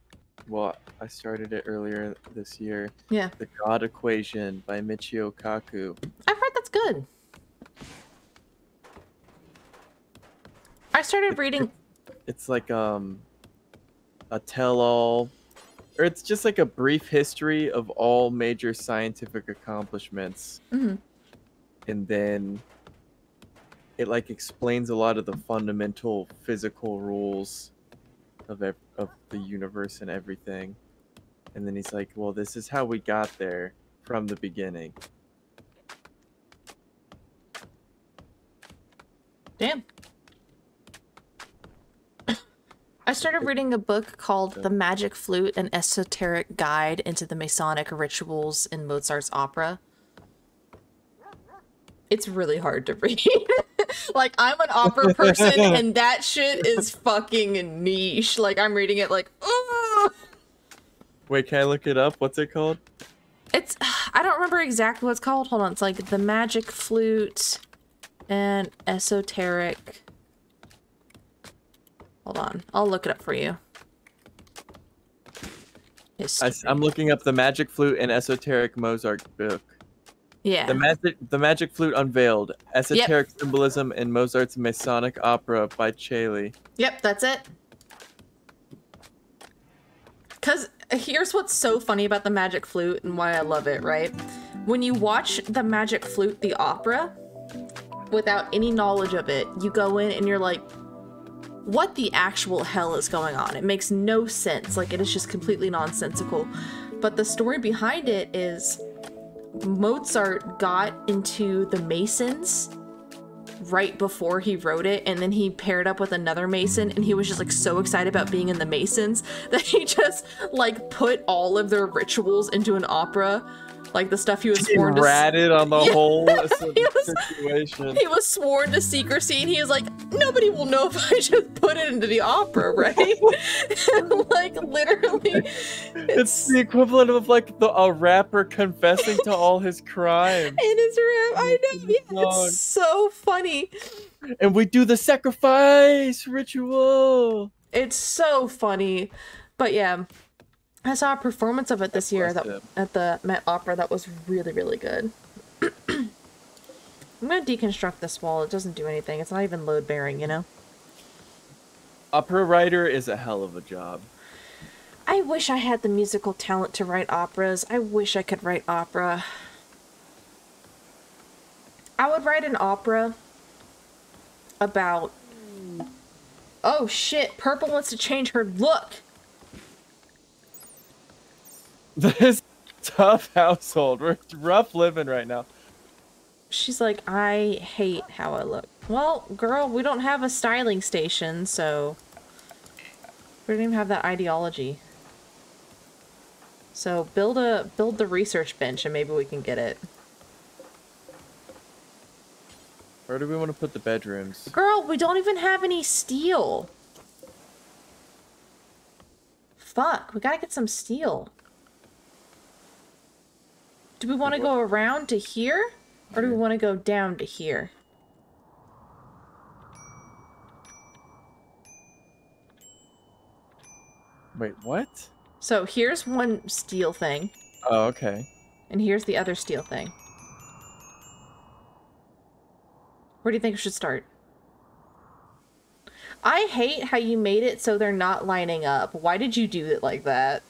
Well, I started it earlier this year. Yeah. The God Equation by Michio Kaku. I've heard that's good. I started reading. It's like um a tell-all, or it's just like a brief history of all major scientific accomplishments, Mhm. and then it like explains a lot of the fundamental physical rules of ev- of the universe and everything. And then he's like, "Well, this is how we got there from the beginning." Damn. I started reading a book called The Magic Flute An Esoteric Guide into the Masonic Rituals in Mozart's Opera. It's really hard to *laughs* read. like, I'm an opera person, *laughs* and that shit is fucking niche. Like, I'm reading it like, oh. Wait, can I look it up? What's it called? It's, I don't remember exactly what it's called. Hold on. It's like The Magic Flute and Esoteric. Hold on. I'll look it up for you. I, am looking up the Magic Flute and Esoteric Mozart book. Yeah. The magic, the Magic Flute Unveiled: Esoteric Symbolism in Mozart's Masonic Opera by Chailley. Yep, that's it. Cause here's what's so funny about the Magic Flute and why I love it, right? When you watch the Magic Flute, the opera, without any knowledge of it, you go in and you're like, what the actual hell is going on? It makes no sense. Like, it is just completely nonsensical. But the story behind it is Mozart got into the Masons right before he wrote it and then he paired up with another mason and he was just like so excited about being in the masons *laughs* that he just like put all of their rituals into an opera like the stuff he was sworn to ratted on the *laughs* Yeah. whole *laughs* He was- situation. *laughs* he was sworn to secrecy and he was like nobody will know if i just put it into the opera right like literally It's the equivalent of like the, a rapper confessing to all his crimes. in his rap i know yeah, it's so funny And we do the sacrifice ritual. It's so funny. But yeah, I saw a performance of it this year that, Impressive. at the Met Opera that was really, really good. *clears throat* I'm gonna deconstruct this wall. It doesn't do anything. It's not even load bearing, you know? Opera writer is a hell of a job. I wish I had the musical talent to write operas. I wish I could write opera. I would write an opera about. Oh shit, Purple wants to change her look. *laughs* This tough household. We're rough living right now. She's like, I hate how I look. Well, girl, we don't have a styling station, so we don't even have that ideology. So build a build the research bench and maybe we can get it. Where do we want to put the bedrooms? Girl, we don't even have any steel. Fuck, we gotta get some steel. Do we want to go around to here? Or do we want to go down to here? Wait, what? So here's one steel thing, Oh, okay. and here's the other steel thing. Where do you think we should start? I hate how you made it so they're not lining up. Why did you do it like that?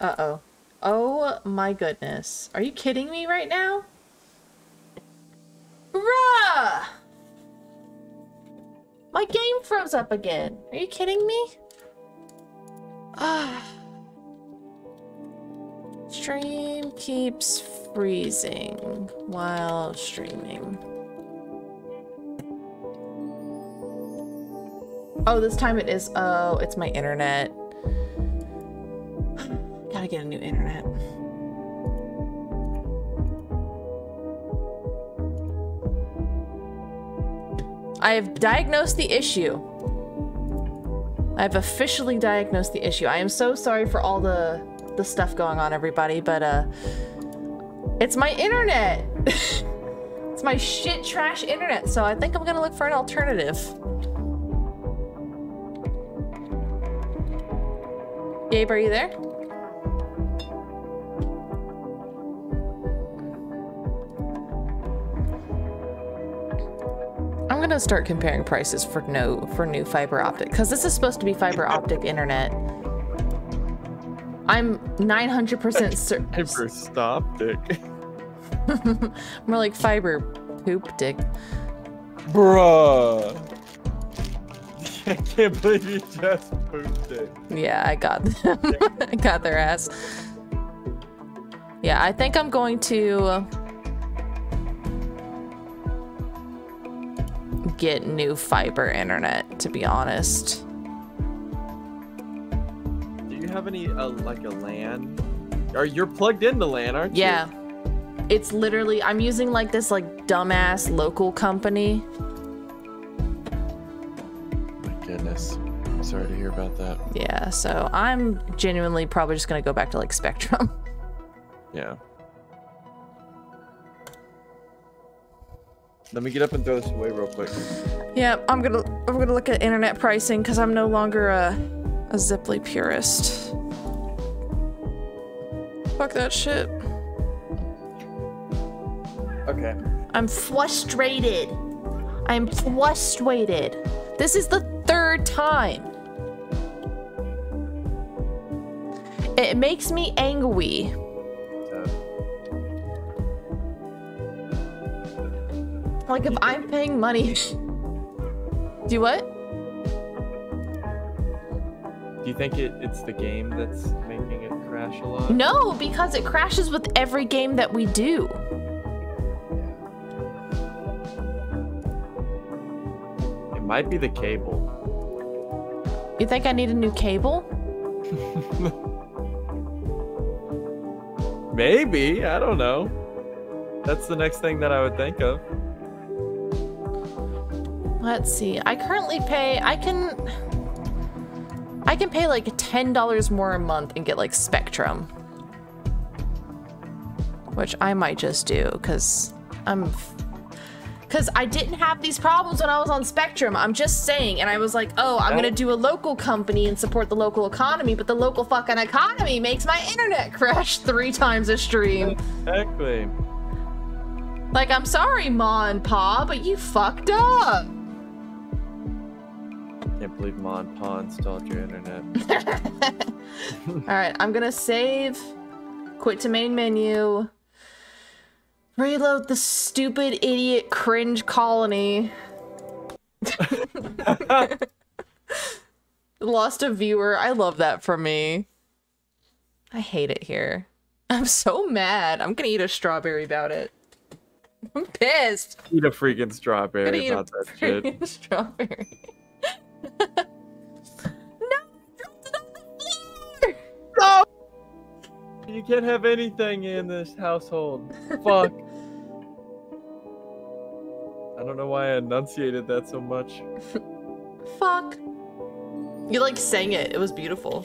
Uh-oh. Oh my goodness. Are you kidding me right now? Bruh! My game froze up again. Are you kidding me? Ah. Stream keeps freezing while streaming. Oh, this time it is. Oh, it's my internet. Gotta get a new internet. I have diagnosed the issue. I've officially diagnosed the issue. I am so sorry for all the the stuff going on, everybody, but uh, it's my internet. *laughs* it's my shit trash internet, so I think I'm gonna look for an alternative. Gabe, are you there? I'm gonna start comparing prices for no for new fiber optic because this is supposed to be fiber optic internet. I'm 900% certain. *laughs* Fiber stop dick. *laughs* More like fiber poop dick. Bruh. *laughs* I can't believe you just pooped it. Yeah, I got them. I got their ass. Yeah, I think I'm going to get new fiber internet, to be honest. Do you have any, uh, like a LAN? Or you're plugged into LAN, aren't you? Yeah. It's literally, I'm using like this like dumbass local company. My goodness. I'm sorry to hear about that. Yeah, so I'm genuinely probably just gonna go back to like Spectrum. *laughs* Yeah. Let me get up and throw this away real quick. Yeah, I'm gonna I'm gonna look at internet pricing because I'm no longer a a Ziply purist. Fuck that shit. Okay. I'm frustrated. I'm frustrated. This is the third time. It makes me angry. Like if I'm paying money. *laughs* Do what? Do you think it, it's the game that's making it crash a lot? No, because it crashes with every game that we do. It might be the cable. You think I need a new cable? *laughs* Maybe. I don't know. That's the next thing that I would think of. Let's see. I currently pay. I can. I can pay like ten dollars more a month and get like Spectrum, which I might just do because I'm. Because I didn't have these problems when I was on Spectrum. I'm just saying, and I was like, oh, I'm gonna do a local company and support the local economy, but the local fucking economy makes my internet *laughs* crash three times a stream. Exactly. Like, I'm sorry, Ma and Pa, but you fucked up. Can't believe Mon and Pa installed your internet. *laughs* All right, I'm gonna save, quit to main menu, reload the stupid idiot cringe colony. *laughs* Lost a viewer. I love that for me. I hate it here. I'm so mad. I'm gonna eat a strawberry about it. I'm pissed. Eat a freaking strawberry about that shit. *laughs* strawberry. No! dropped it on the floor! You can't have anything in this household. Fuck. I don't know why I enunciated that so much. Fuck. You like sang it. It was beautiful.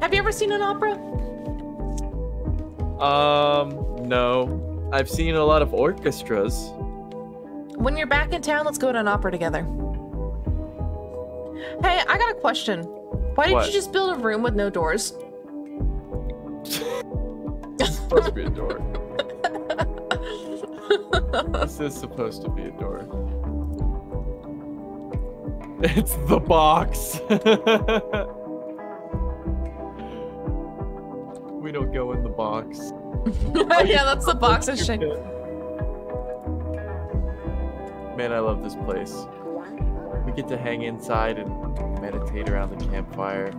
Have you ever seen an opera? Um, no. I've seen a lot of orchestras. When you're back in town, let's go to an opera together. Hey, I got a question. Why did What? you just build a room with no doors? supposed to be a door. *laughs* this is supposed to be a door. It's the box. *laughs* we don't go in the box. Oh, yeah, that's the box of shit. Man, I love this place. We get to hang inside and meditate around the campfire.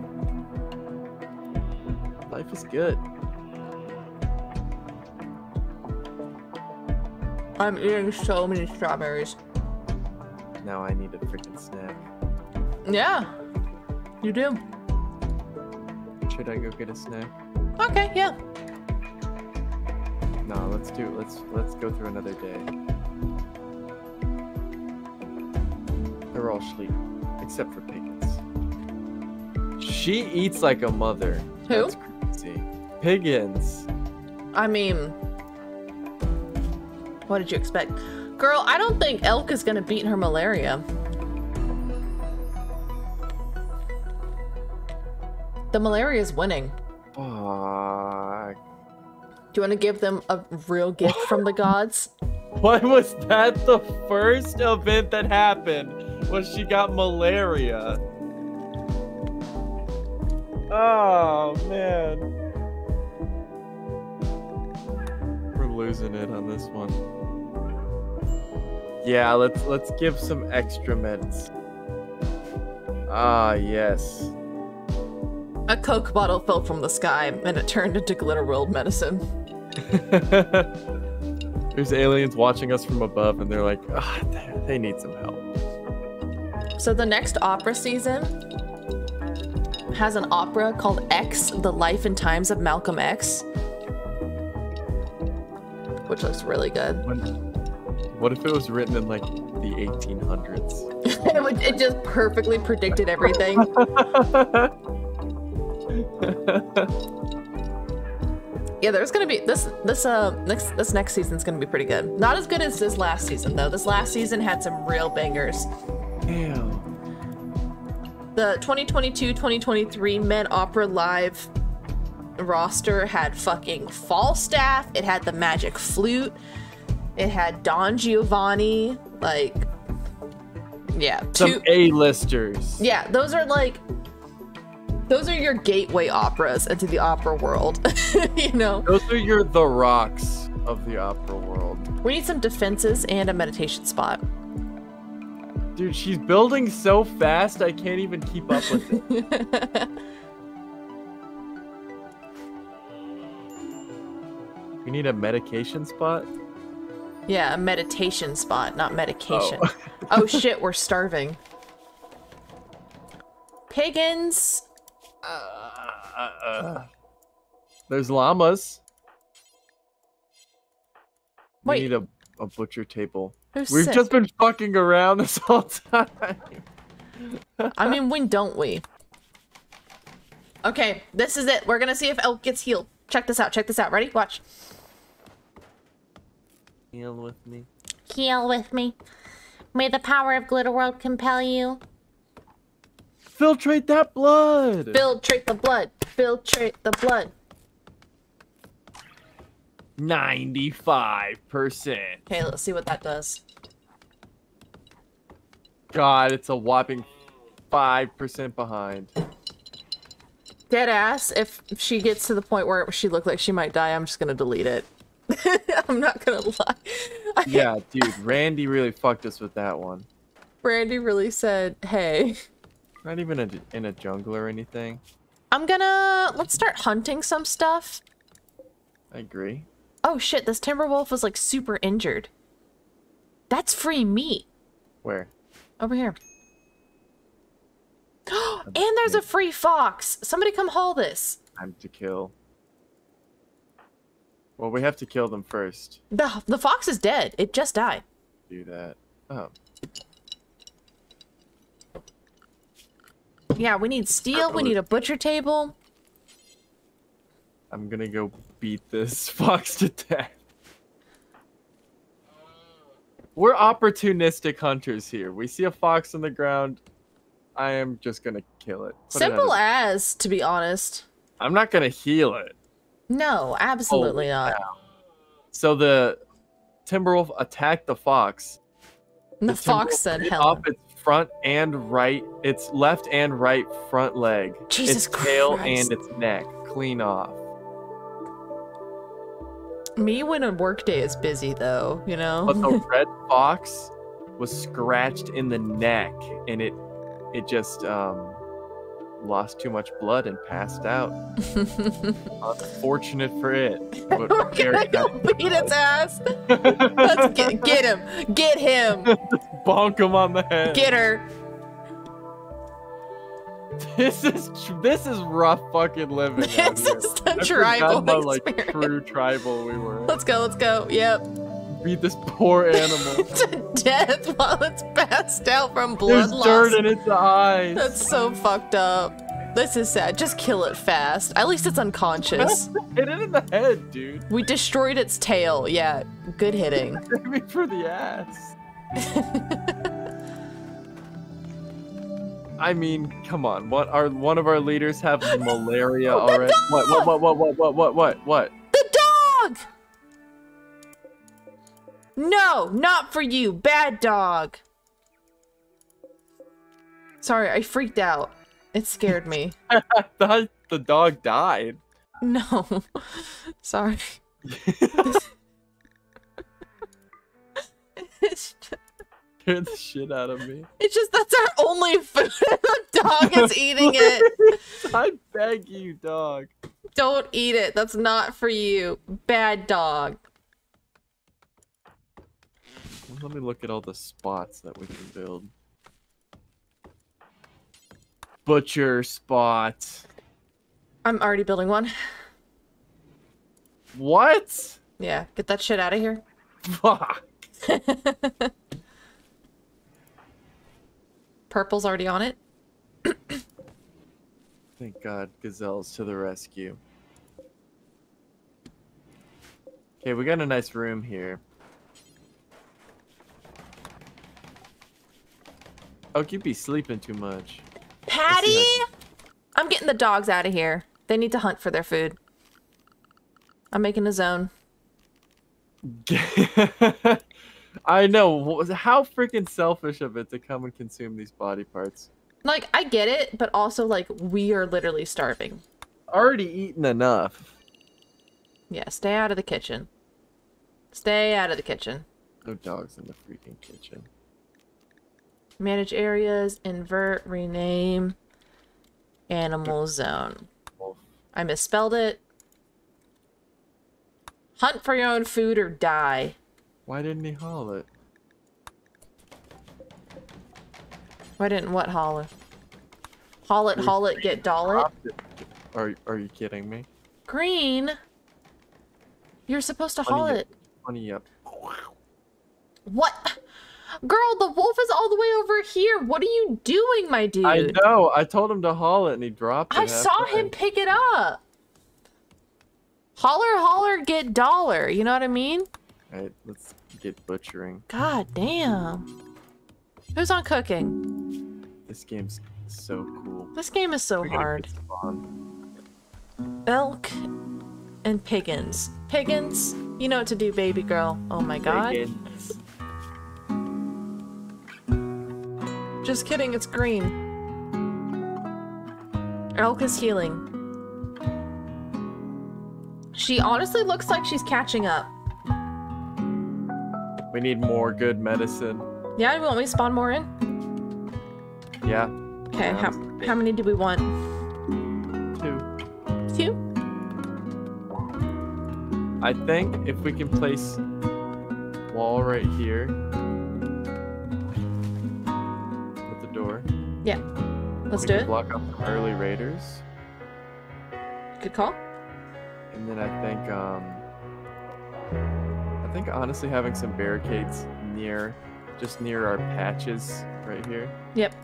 Life is good. I'm eating so many strawberries. Now I need a freaking snack. Yeah. You do. Should I go get a snack? Okay, yeah. No, let's do. Let's let's go through another day. They're all asleep, except for Piggins. She eats like a mother. Who? That's crazy. Piggins. I mean, what did you expect? Girl, I don't think Elk is gonna beat her malaria. The malaria is winning. Fuck. Do you want to give them a real gift from the gods? *laughs* Why was that the first event that happened? Was she got malaria? Oh man. We're losing it on this one. Yeah, let's let's give some extra meds. Ah, yes. A Coke bottle fell from the sky and it turned into glitter world medicine. *laughs* There's aliens watching us from above and they're like, ah, they, they need some help. So the next opera season has an opera called X, The Life and Times of Malcolm X. Which looks really good. What if it was written in like the 1800s? *laughs* it, would, it just perfectly predicted everything. *laughs* yeah, there's gonna be this this uh next this next season's gonna be pretty good. Not as good as this last season though. This last season had some real bangers. Damn. The 2022-2023 Met Opera Live roster had fucking Falstaff. It had the Magic Flute. It had Don Giovanni. Like, yeah, Some A-listers. yeah, those are like those are your gateway operas into the opera world. *laughs* you know, Those are your the rocks of the opera world. we need some defenses and a meditation spot. Dude, she's building so fast I can't even keep up with it. *laughs* We need a medication spot? yeah, a meditation spot, not medication. oh, *laughs* oh shit, we're starving. Pagans. Uh, uh, uh, uh, There's llamas. We need a, a butcher table. Who's We've sick? just been fucking around this whole time. I mean, when don't we? Okay, this is it. We're gonna see if Elk gets healed. Check this out. Check this out. Ready? Watch. Heal with me. Heal with me. May the power of Glitter World compel you. Filtrate that blood! Filtrate the blood. Filtrate the blood. 95%. Okay, let's see what that does. God, it's a whopping 5% behind. Dead ass. If she gets to the point where she looked like she might die, I'm just gonna delete it. *laughs* I'm not gonna lie. *laughs* Yeah, dude, Randy really fucked us with that one. Randy really said, "Hey, Not even a, in a jungle or anything. I'm gonna let's start hunting some stuff." I agree. Oh shit, this timber wolf was like super injured. That's free meat Where? over here. *gasps* and there's a free fox. Somebody come haul this. Time to kill. Well, we have to kill them first. The the fox is dead. It just died. Do that. Oh. Yeah, we need steel. We need a butcher table. I'm gonna go beat this *laughs* fox to death. We're opportunistic hunters here. We see a fox on the ground. I am just gonna kill it. Put it Simple on- as, to be honest. I'm not gonna heal it. No, absolutely Holy not. cow. So the Timberwolf attacked the fox. The, The fox said, "Hell." its front and right, its left and right front leg, Jesus its tail and its neck, clean off. Me when a workday is busy, though, you know. But the *laughs* red fox was scratched in the neck, and it it just um lost too much blood and passed out. *laughs* Unfortunate for it. *laughs* We're gonna go beat its ass. Let's get, get him. Get him. *laughs* Bonk him on the head. Get her. This is this is rough fucking living. This is the I tribal how, like experience. true tribal we were. Let's go, let's go. Yep beat this poor animal *laughs* to death while it's passed out from blood There's loss. dirt in its eyes. That's so fucked up. This is sad. Just kill it fast. At least it's unconscious. *laughs* Hit it in the head, dude. We destroyed its tail. Yeah, good hitting. *laughs* Hit me for the ass. I mean, come on. What our one of our leaders have malaria already? What, what? What? What? What? What? What? What? What? The dog. No, not for you. Bad dog. Sorry, I freaked out. It scared me. *laughs* I thought the dog died. No. *laughs* Sorry. It's just, Scared the shit out of me. *laughs* it's just that's our only food. the dog is eating it. I beg you, dog. Don't eat it. That's not for you. Bad dog. Let me look at all the spots that we can build. Butcher spot. I'm already building one. What? Yeah, get that shit out of here. Fuck. *laughs* Purple's already on it. *coughs* Thank God, gazelles to the rescue. Okay, we got a nice room here. Oh, you be sleeping too much. Patty! I'm getting the dogs out of here. They need to hunt for their food. I'm making a zone. *laughs* I know. How freaking selfish of it to come and consume these body parts. Like, I get it, but also, like, we are literally starving. Already eaten enough. Yeah, stay out of the kitchen. Stay out of the kitchen. No dogs in the freaking kitchen. Manage areas, invert, rename, animal zone. I misspelled it. Hunt for your own food or die. Why didn't he haul it? Why didn't what haul it? Haul it, haul it, get doll it. Are, are you kidding me? Green. You're supposed to haul it. Funny up. What? Girl, the wolf is all the way over here. What are you doing, my dude? I know. I told him to haul it and he dropped it. I saw him pick it up. Holler, holler, get dollar. You know what I mean? Alright, let's get butchering. God damn. Who's on cooking? This game's so cool. This game is so We gotta hard. Elk and piggins. Piggins, you know what to do, baby girl. Oh my god. Just kidding, it's green. Elk is healing. She honestly looks like she's catching up. We need more good medicine. Yeah, you want me to spawn more in? Yeah. Okay, Yeah, how, how many do we want? Two. Two? I think if we can place wall right here Yeah. Let's we do it. block off the early raiders, Good call. and then I think um, I think honestly having some barricades near, just near our patches right here. Yep.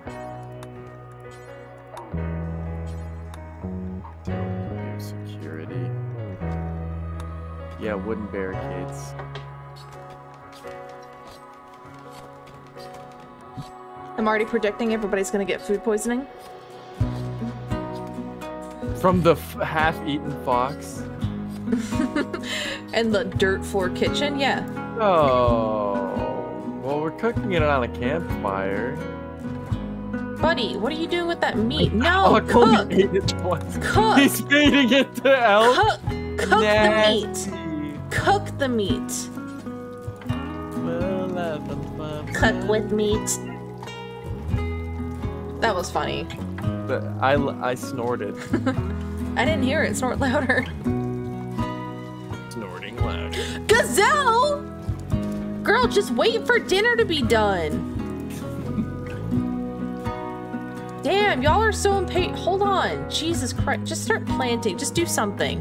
Security. Yeah, wooden barricades. I'm already predicting everybody's gonna get food poisoning. From the f- half-eaten fox. *laughs* And the dirt floor kitchen, yeah. Oh, well, we're cooking it on a campfire. Buddy, what are you doing with that meat? Oh, No, *laughs* Colby cook! ate it twice. Cook! He's feeding it to elk. Cook! Cook Nasty. the meat! Cook the meat! Cook with meat. That was funny. But I, I snorted. *laughs* I didn't hear it. Snort louder. Snorting loud. Gazelle! Girl, just wait for dinner to be done. Damn, y'all are so impatient. Hold on. Jesus Christ. Just start planting. Just do something.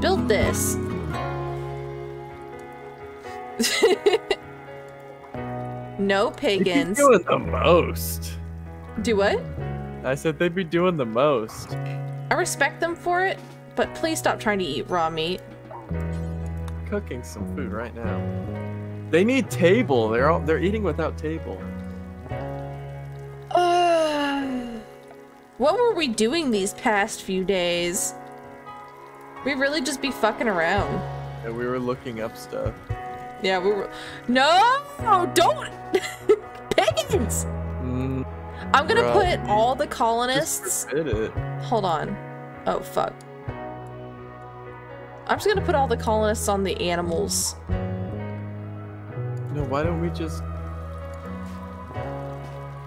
Build this. *laughs* no They'd be pagans. doing the most. Do what? I said they'd be doing the most. I respect them for it, but please stop trying to eat raw meat. Cooking some food right now. They need table. They're all they're eating without table. Uh, what were we doing these past few days? We really just be fucking around. And we were looking up stuff. Yeah, we were. No, don't. *laughs* Pagans. I'm gonna Right. put all the colonists. Hold on. Oh fuck. I'm just gonna put all the colonists on the animals. No, why don't we just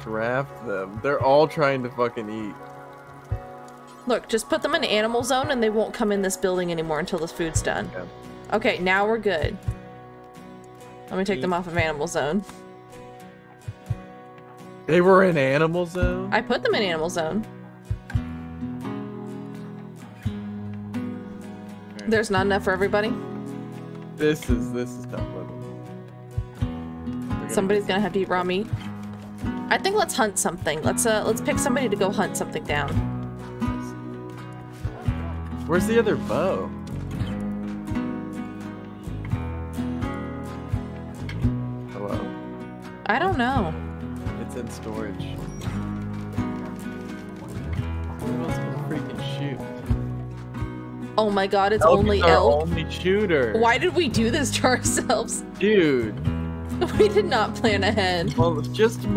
draft them? They're all trying to fucking eat. Look, just put them in animal zone and they won't come in this building anymore until the food's done. Okay. Okay, now we're good. Let me take them off of animal zone. They were in animal zone. I put them in animal zone. There's not enough for everybody. This is this is tough living. Somebody's gonna have to eat raw meat. I think let's hunt something. Let's uh let's pick somebody to go hunt something down. Where's the other bow? Hello. I don't know. It's in storage. Who else can freaking shoot? Oh my god, it's Elk only elk. Only shooter. Why did we do this to *laughs* ourselves? Dude. *laughs* We did not plan ahead. Well, just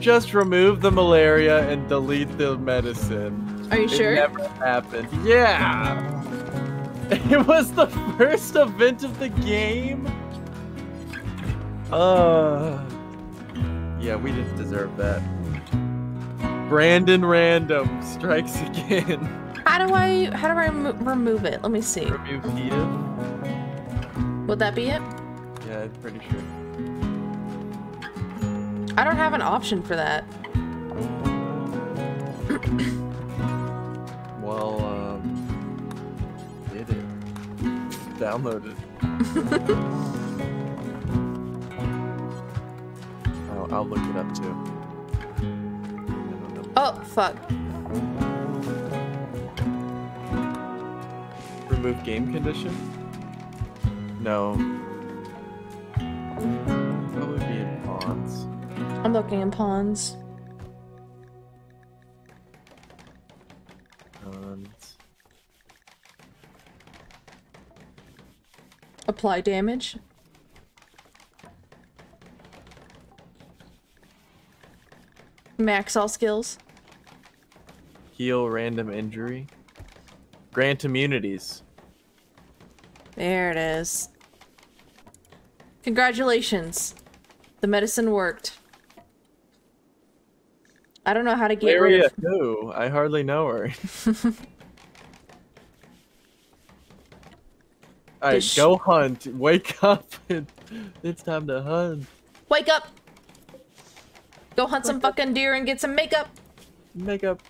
just remove the malaria and delete the medicine. Are you It sure? It never happened. Yeah. *laughs* It was the first event of the game. Uh. Yeah, we didn't deserve that. Brandon Random strikes again. How do I how do I remo- remove it? Let me see. Remove hediff. Would that be it? Yeah, I'm pretty sure. I don't have an option for that. *coughs* Well, um, did it? Download it. *laughs* I'll, I'll look it up too. I don't know. Oh fuck. Remove game condition? No. Probably be in pawns. I'm looking in pawns. Pawns. Apply damage. Max all skills. Heal random injury. Grant immunities. There it is. Congratulations. The medicine worked. I don't know how to get rid Laria of who? I hardly know her. *laughs* Alright, go hunt. Wake up. *laughs* it's time to hunt. Wake up! Go hunt some fucking deer and get some makeup. Makeup.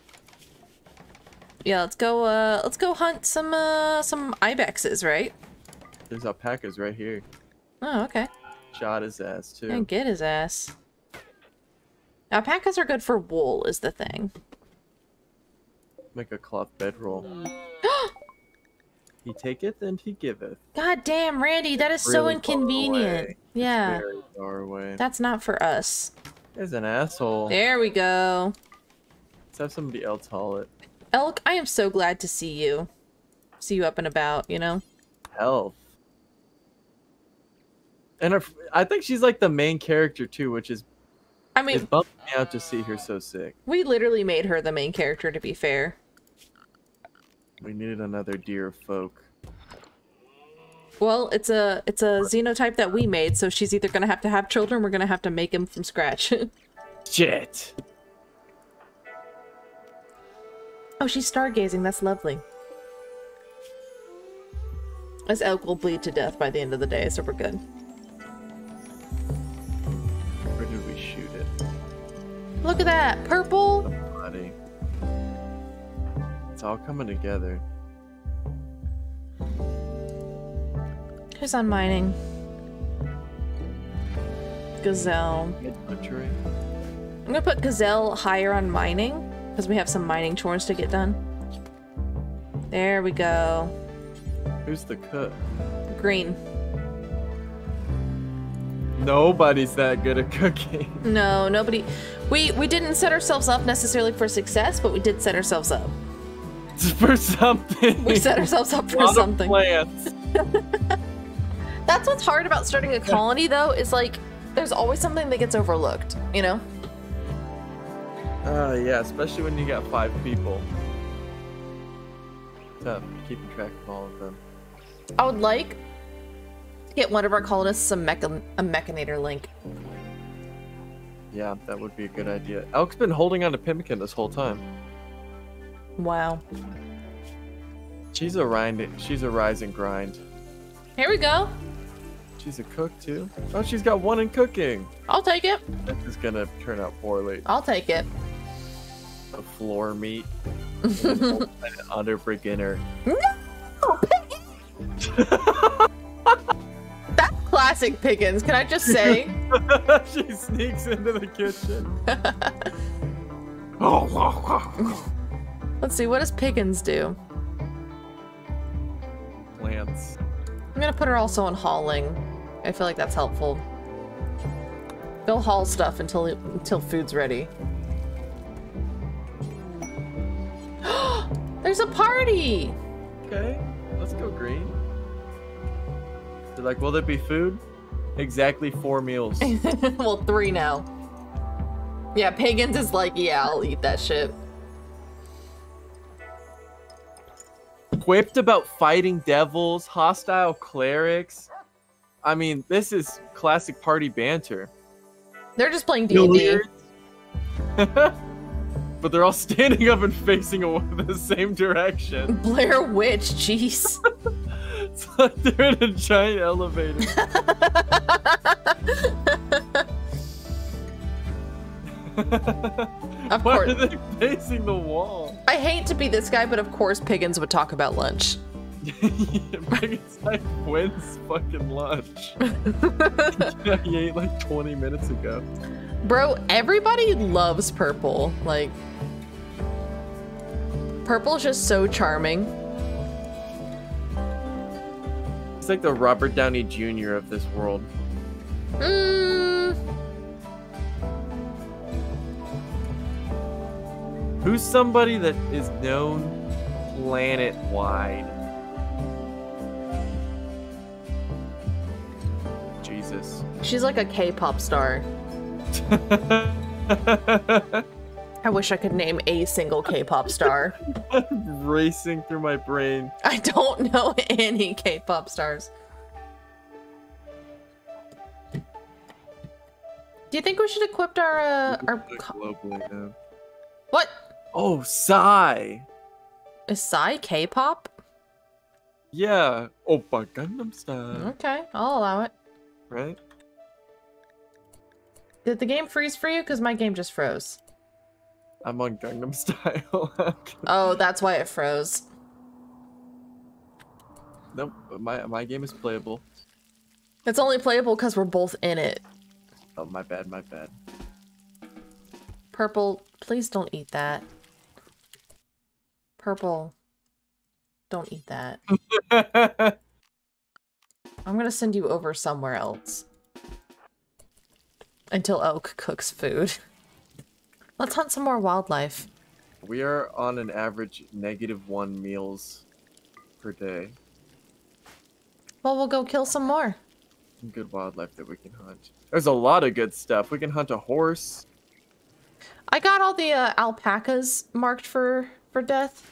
Yeah, let's go uh let's go hunt some uh some ibexes, right? There's alpacas right here. Oh, okay. Shot his ass too. And get his ass. Alpacas are good for wool is the thing. Make a cloth bedroll. *gasps* he taketh and he giveth. God damn, Randy, that is so Really far inconvenient. Yeah. Very far away. That's not for us. There's an asshole. There we go. Let's have somebody else haul it. Elk, I am so glad to see you. See you up and about, you know? Health. And her, I think she's like the main character too, which is I mean, it bummed me out to see her so sick. we literally made her the main character, to be fair. We needed another deer folk. Well, it's a it's a xenotype that we made, so she's either gonna have to have children, or we're gonna have to make them from scratch. *laughs* Shit. oh, she's stargazing. That's lovely. This elk will bleed to death by the end of the day, so we're good. Where did we shoot it? Look at that, purple. Everybody. It's all coming together. Who's on mining? Gazelle. I'm gonna put Gazelle higher on mining because we have some mining chores to get done. There we go. Who's the cook? Green. Nobody's that good at cooking. *laughs* No, nobody. We we didn't set ourselves up necessarily for success, but we did set ourselves up. *laughs* for something. We set ourselves up *laughs* for something. plants. That's what's hard about starting a colony, though, is like there's always something that gets overlooked. You know. Uh, yeah, especially when you got five people. Tough keeping track of all of them. I would like to get one of our colonists a mechan a mechanitor link. Yeah, that would be a good idea. Elk's been holding on to pemmican this whole time. Wow. She's a rind. She's a rise and grind. Here we go. She's a cook too. Oh, she's got one in cooking. I'll take it. This is gonna turn out poorly. I'll take it. The floor meat. *laughs* under beginner. No! That's classic Piggins, can I just say? *laughs* she sneaks into the kitchen. *laughs* Let's see, what does Piggins do? Plants. I'm gonna put her also on hauling. I feel like that's helpful. They'll haul stuff until until food's ready. *gasps* There's a party! Okay, let's go green. They're like, will there be food? Exactly four meals. *laughs* well, three now. Yeah, Pagans is like, yeah, I'll eat that shit. Quipped about fighting devils, hostile clerics. I mean, this is classic party banter. They're just playing D&D. *laughs* but they're all standing up and facing *laughs* the same direction. *laughs* Blair Witch, jeez. It's like they're in a giant elevator. Of Why course. are they facing the wall? I hate to be this guy, but of course Piggins would talk about lunch. *laughs* it's like when's fucking lunch? *laughs* yeah, he ate like 20 minutes ago. Bro, everybody loves purple. Like, purple's just so charming. It's like the Robert Downey Jr. of this world. Mm, Who's somebody that is known planet wide? She's like a K-pop star. *laughs* I wish I could name a single K-pop star. *laughs* Racing through my brain. I don't know any K-pop stars. Do you think we should equip our uh, our globally what Oh, Psy. is Psy K-pop? Yeah. Oppa Gundam style. Okay, I'll allow it. Right? Did the game freeze for you? Because my game just froze. I'm on Gangnam *laughs* style. Oh, that's why it froze. nope. My my game is playable. It's only playable because we're both in it. Oh, my bad. My bad. Purple, please don't eat that. Purple, don't eat that. *laughs* I'm gonna send you over somewhere else. Until Oak cooks food. Let's hunt some more wildlife. we are on an average negative one meals per day. Well, we'll go kill some more. Some good wildlife that we can hunt. There's a lot of good stuff. We can hunt a horse. I got all the uh, alpacas marked for for death.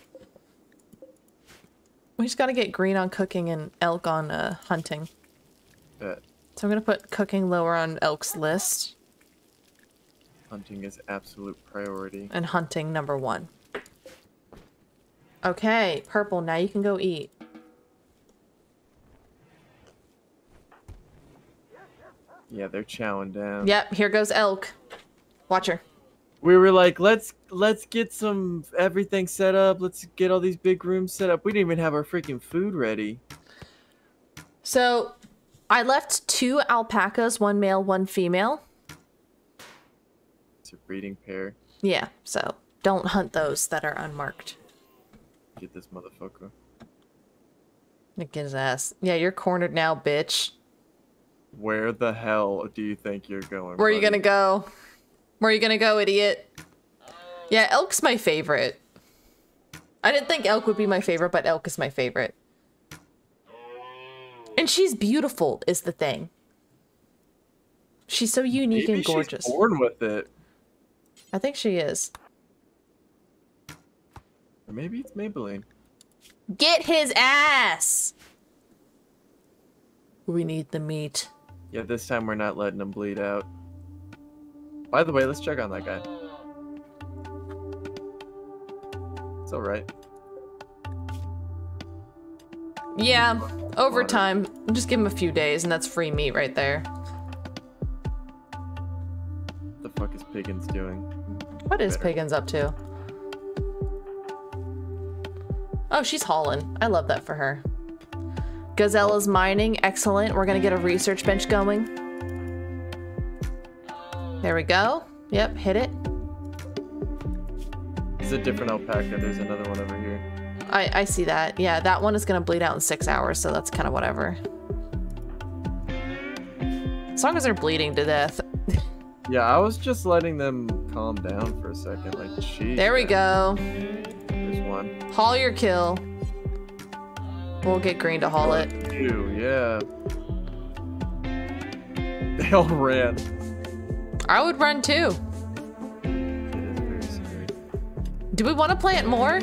We just gotta get green on cooking and elk on uh, hunting. That So I'm gonna put cooking lower on elk's list hunting is absolute priority. and hunting number one. Okay, purple. Now you can go eat. Yeah, they're chowing down. Yep, here goes elk. Watch her. we were like, let's let's get some everything set up. Let's get all these big rooms set up. We didn't even have our freaking food ready. So, I left two alpacas, one male, one female. It's a breeding pair. Yeah, so don't hunt those that are unmarked. Get this motherfucker. Nick his ass. Yeah, you're cornered now, bitch. Where the hell do you think you're going? Where are you buddy? gonna go? Where are you gonna go, idiot? Yeah, elk's my favorite. I didn't think elk would be my favorite, but elk is my favorite. And she's beautiful, is the thing. She's so unique Maybe and gorgeous. She's born with it. I think she is. Or maybe it's Maybelline. Get his ass! We need the meat. Yeah, this time we're not letting him bleed out. By the way, let's check on that guy. It's alright. Yeah, over Water. time. Just give him a few days, and that's free meat right there. What the fuck is Piggins doing? What is Better. Piggins up to? Oh, she's hauling. I love that for her. Gazella's mining. Excellent. We're gonna get a research bench going. There we go. Yep, hit it. It's a different alpaca. There's another one over here. I, I see that. Yeah, that one is gonna bleed out in six hours, so that's kind of whatever. As long as they're bleeding to death. *laughs* Yeah, I was just letting them calm down for a second. Like, jeez. There we go. There's one. Haul your kill. We'll get Green to haul it. Two, yeah. They all ran. I would run too. It is very scary. Do we want to plant more?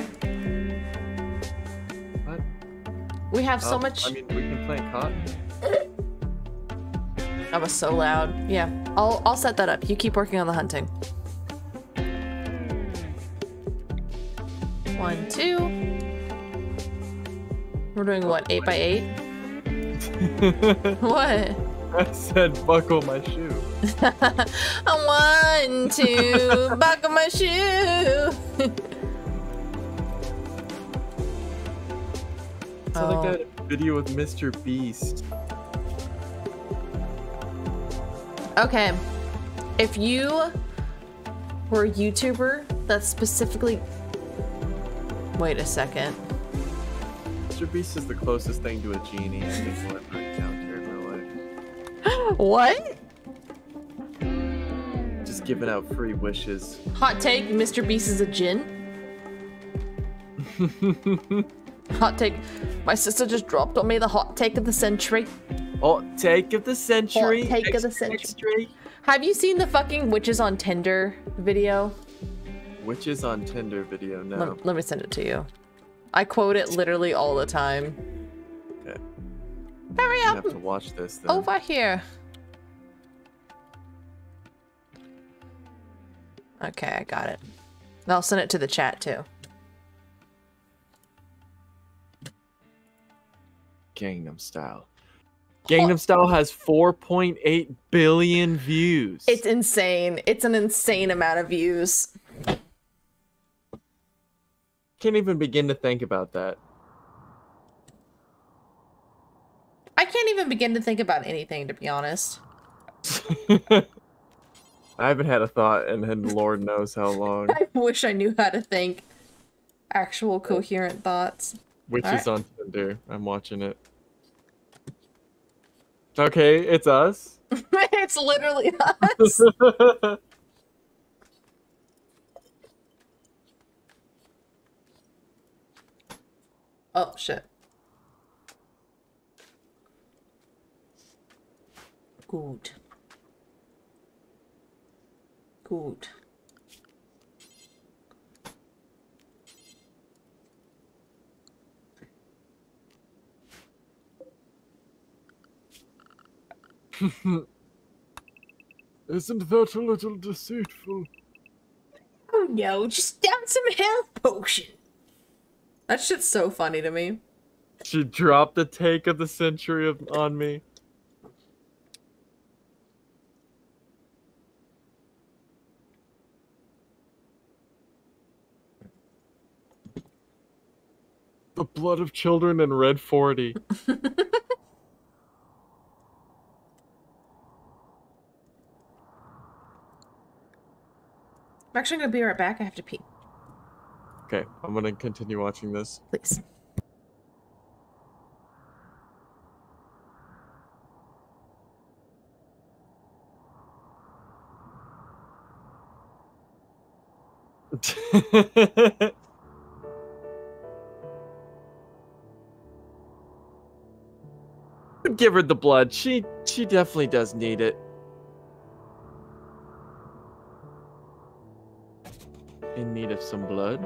We have so Um, much. I mean, we can plant cotton. *laughs* That was so loud. Yeah, I'll I'll set that up. You keep working on the hunting. One, two. We're doing what? Eight by eight. *laughs* What? I said buckle my shoe. *laughs* One, two. Buckle my shoe. Oh. like that video with Mr. Beast. Okay. If you were a YouTuber that specifically. Wait a second. Mr. Beast is the closest thing to a genie I think we'll ever encounter in What? my life. *gasps* Just giving out free wishes. Hot take Mr. Beast is a djinn? *laughs* Hot take. My sister just dropped on me the hot take of the century. Oh, take of the century. Hot take of the century. Have you seen the fucking witches on Tinder video? Witches on Tinder video now. Let, let me send it to you. I quote it literally all the time. Okay. Hurry I up! have to watch this then. Over here. Okay, I got it. I'll send it to the chat too. Gangnam Style. Gangnam Style has 4.8 billion views. It's insane. It's an insane amount of views. Can't even begin to think about that. I can't even begin to think about anything, to be honest. *laughs* I haven't had a thought in, in Lord knows how long. *laughs* I wish I knew how to think actual coherent thoughts. Witches on Tinder. I'm watching it. Okay, it's us. *laughs* *laughs* it's literally us. *laughs* Oh, shit. Good. Good. *laughs* Isn't that a little deceitful? Oh no, just down some health potion. That shit's so funny to me. She dropped the take of the century of, on me. The blood of children in red 40. *laughs* I'm actually gonna be right back. I have to pee. Okay, I'm gonna continue watching this. Please. *laughs* Give her the blood. She she definitely does need it. Need of some blood.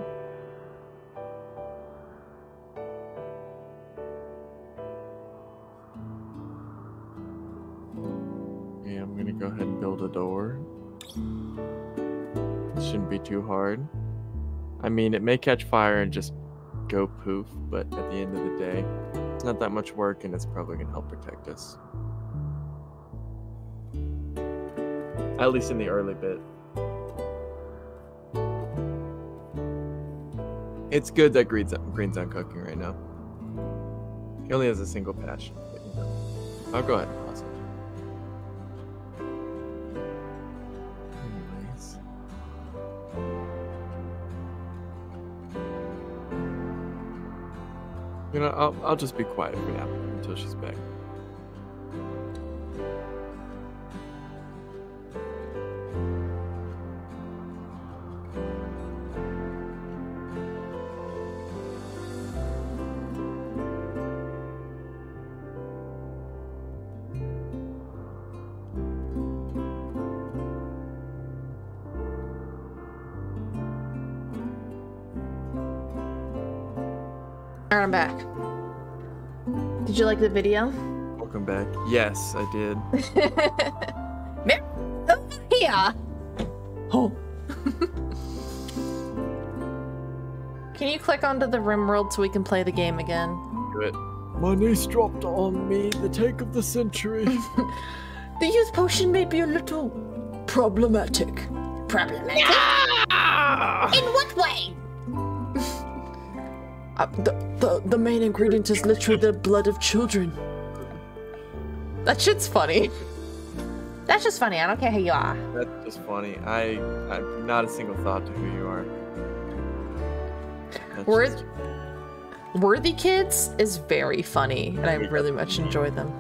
Yeah, I'm gonna go ahead and build a door. It Shouldn't be too hard. I mean, it may catch fire and just go poof, but at the end of the day, it's not that much work and it's probably gonna help protect us. At least in the early bit. It's good that Green's, Green's on cooking right now. He only has a single passion. Oh, but, you know. I'll go ahead and pause it. Anyways. You know, I'll, I'll just be quiet for now until she's back. The video? Welcome back. Yes, I did. Mary, over here. Oh. *gasps* oh. *laughs* can you click onto the RimWorld so we can play the game again? Do it. My niece dropped on me the take of the century. *laughs* The youth potion may be a little problematic. Problematic? In what way? Uh, the, the, the main ingredient is literally the blood of children. That shit's funny. That's just funny. I don't care who you are. That's just funny. I I've not a single thought to who you are. That's Worth- just- Worthikids is very funny, and I really much enjoy them.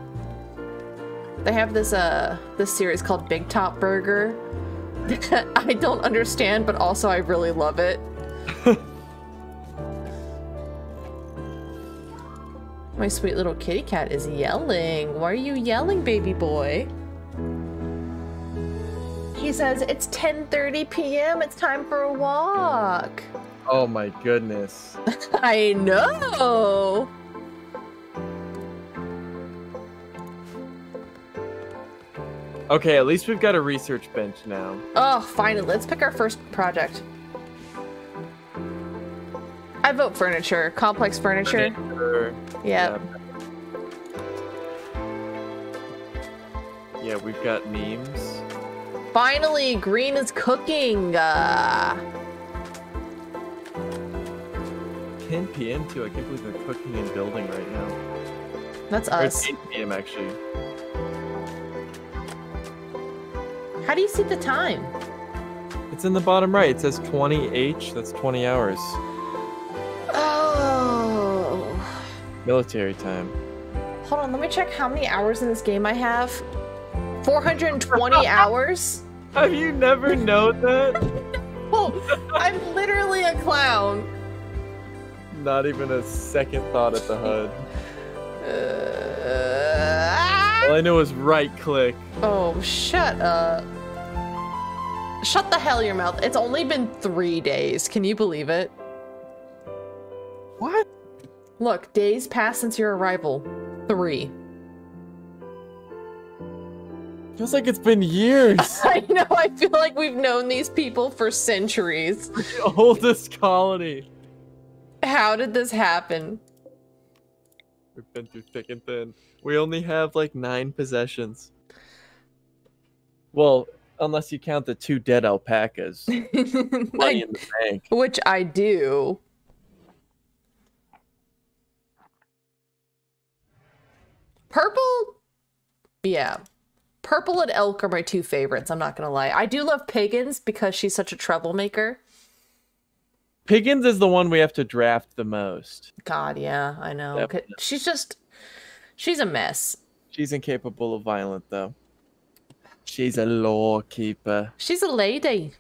They have this uh this series called Big Top Burger. that *laughs* I don't understand, but also I really love it. *laughs* My sweet little kitty cat is yelling. Why are you yelling, baby boy? He says it's 10:30 p.m. It's time for a walk. oh my goodness. *laughs* I know. Okay, at least we've got a research bench now. Oh, finally. Let's pick our first project. I vote furniture. Complex furniture. Furniture. Yep. Yeah, we've got memes. Finally, Green is cooking. Uh, 10 p.m. too. I can't believe they're cooking and building right now. that's Or us. it's 8 p.m. actually. How do you see the time? It's in the bottom right. It says 20H. That's 20 hours. Military time. Hold on, let me check how many hours in this game I have. 420 *laughs* hours? Have you never known that? *laughs* Oh, I'm literally a clown. Not even a second thought at the HUD. Uh, All I know is right click. Oh, shut up. Shut the hell your mouth. It's only been three days. Can you believe it? What? Look, days passed since your arrival. Three. Feels like it's been years. *laughs* I know, I feel like we've known these people for centuries. *laughs* the oldest colony. How did this happen? We've been through thick and thin. We only have like nine possessions. Well, unless you count the two dead alpacas. *laughs* Money in the bank. which I do. Purple, yeah. Purple and Elk are my two favorites, I'm not gonna lie. I do love Piggins because she's such a troublemaker. Piggins is the one we have to draft the most. God, yeah, I know. Yep. 'Cause She's just, she's a mess. She's incapable of violent though. She's a law keeper, She's a lady.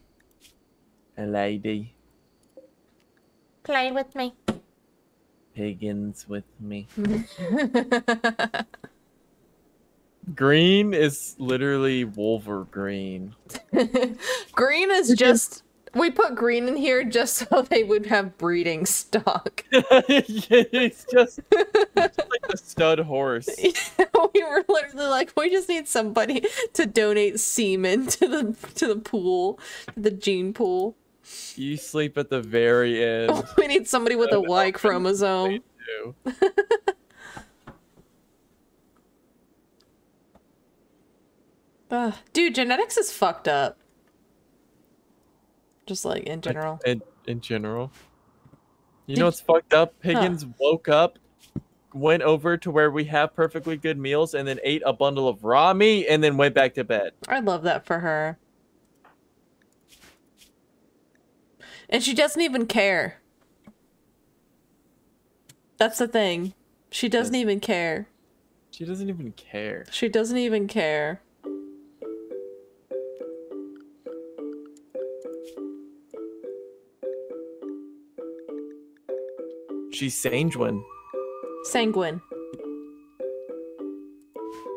a lady. Play with me. Piggins with me. *laughs* Green is literally Wolverine. green *laughs* Green is just, we put green in here just *laughs* so they would have breeding stock. it's just, it's like a stud horse. Yeah, we were literally like, we just need somebody to donate semen to the to the pool, to the gene pool. You sleep at the very end. *laughs* We need somebody with a *laughs* *laughs* Y chromosome. Ugh. Dude, genetics is fucked up. Just like in general. In, in general. You know what's fucked up? Piggins woke up, went over to where we have perfectly good meals, and then ate a bundle of raw meat and then went back to bed. I love that for her. And she doesn't even care. That's the thing. She doesn't even care. She doesn't even care. She doesn't even care. She's sanguine. Sanguine.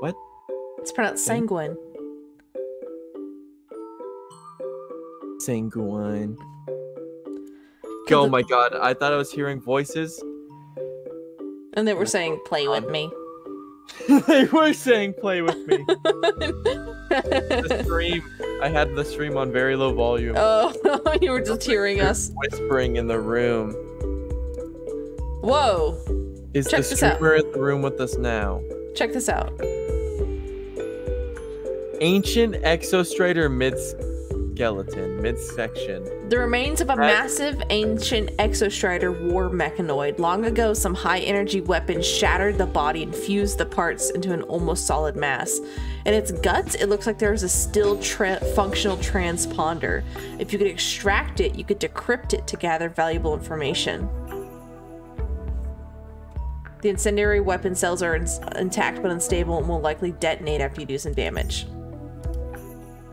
What? It's pronounced Sang- sanguine. Sanguine. *laughs* Oh my god, I thought I was hearing voices. And they were saying, play with me. *laughs* they were saying play with me. *laughs* the stream. I had the stream on very low volume. oh, you were just hearing us. Whispering in the room. Whoa. Is Check the streamer in the room with us now? Check this out. Ancient exostrider mid skeleton, midsection. The remains of a massive ancient exostrider war mechanoid. Long ago, some high energy weapon shattered the body and fused the parts into an almost solid mass. In its guts, it looks like there is a still tra- functional transponder. If you could extract it, you could decrypt it to gather valuable information. The incendiary weapon cells are in- intact but unstable and will likely detonate after you do some damage.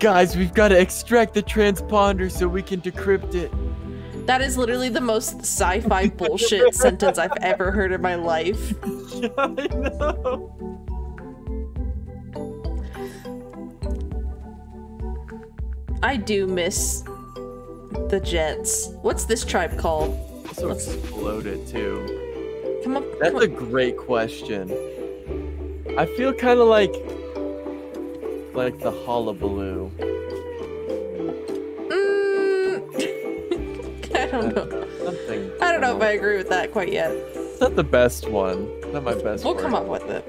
Guys, we've got to extract the transponder so we can decrypt it. That is literally the most sci-fi *laughs* bullshit sentence I've ever heard in my life. *laughs* yeah, I know. I do miss the Jets. What's this tribe called? Also exploded too. Come up. That's come a great question. I feel kind of like like the hullabaloo. Mm. *laughs* I don't know. Something. I don't know if I agree with that quite yet. It's not the best one. Not my best. We'll word. come up with it.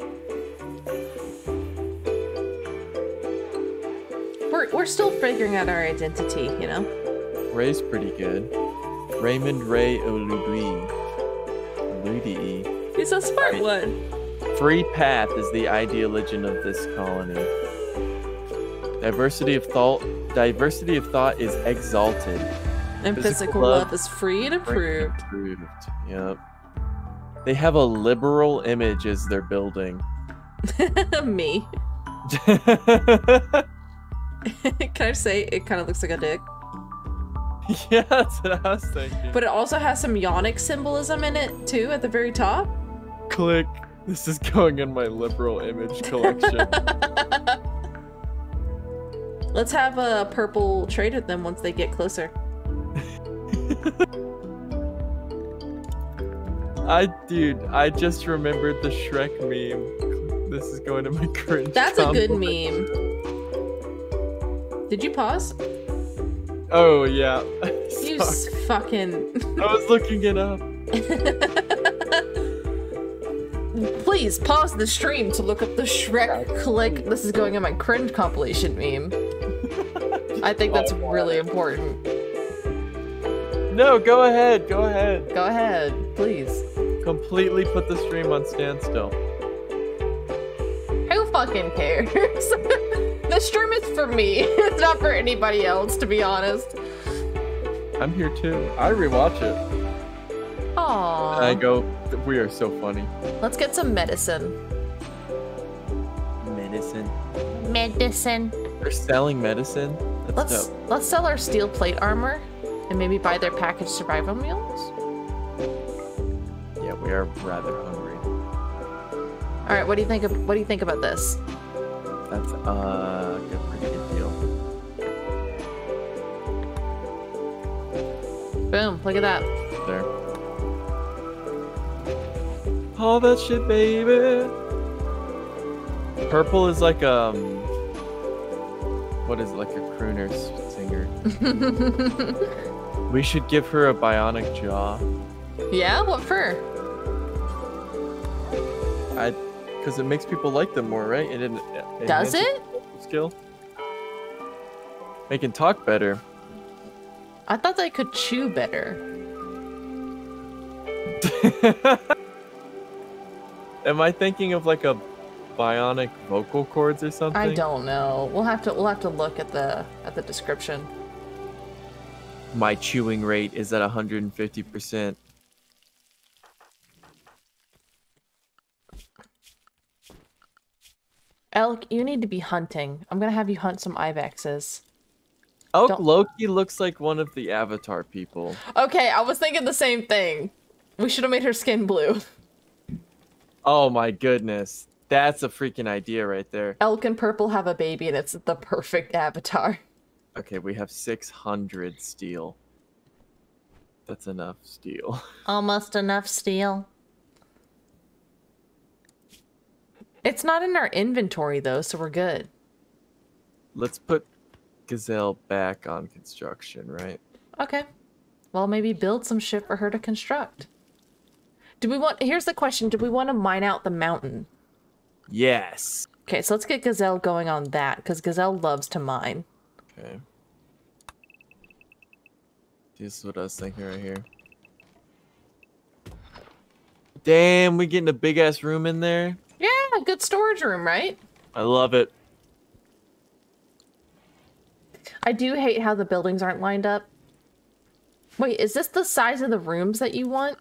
We're, we're still figuring out our identity, you know? Ray's pretty good. Raymond Ray Oludui. Oludii. He's a smart Right. one. Free path is the ideoligion of this colony. Diversity of thought. Diversity of thought is exalted. And Physical physical love. love is free and approved. Approved. Yep. They have a liberal image as they're building. *laughs* Me. *laughs* Can I say it kind of looks like a dick? yeah, that's what I was thinking. But it also has some yonic symbolism in it too at the very top. Click. This is going in my liberal image *laughs* collection. Let's have a purple trade with them once they get closer. I, dude, I just remembered the Shrek meme. This is going to my cringe. That's a good meme. Did you pause? Oh yeah. You *laughs* fucking. I was looking it up. *laughs* Please pause the stream to look up the Shrek click. This is going in my cringe compilation meme. I think that's really important. No, go ahead. Go ahead. Go ahead, please. Completely put the stream on standstill. Who fucking cares? *laughs* the stream is for me. *laughs* It's not for anybody else, to be honest. I'm here too. I rewatch it. Aww. And I go, we are so funny. Let's get some medicine. Medicine. Medicine. They're selling medicine. That's Let's dope. let's sell our steel plate armor and maybe buy their packaged survival meals. Yeah, we are rather hungry. All right, what do you think of what do you think about this? That's uh, a pretty good deal. Boom, look at that. There. All that shit, baby. Purple is like um, what is it, like a crooner singer? *laughs* we should give her a bionic jaw. yeah, what for? I, because it makes people like them more, right? It, it Does it? skill. They can talk better. I thought they could chew better. *laughs* Am I thinking of like a bionic vocal cords or something? I don't know. We'll have to we'll have to look at the at the description. My chewing rate is at 150%. Elk, you need to be hunting. I'm gonna have you hunt some ibexes. Oh, Don't- Loki looks like one of the Avatar people. Okay, I was thinking the same thing. We should have made her skin blue. Oh my goodness. That's a freaking idea right there. Elk and purple have a baby, and it's the perfect avatar. Okay, we have 600 steel. That's enough steel. *laughs* Almost enough steel. It's not in our inventory though, so we're good. Let's put Gazelle back on construction, right? Okay. Well, maybe build some shit for her to construct. Do we want? Here's the question: Do we want to mine out the mountain? Yes. Okay, so let's get Gazelle going on that because Gazelle loves to mine. Okay. This is what I was thinking right here. Damn, we getting a big ass room in there. Yeah, good storage room, right? I love it. I do hate how the buildings aren't lined up. Wait, is this the size of the rooms that you want?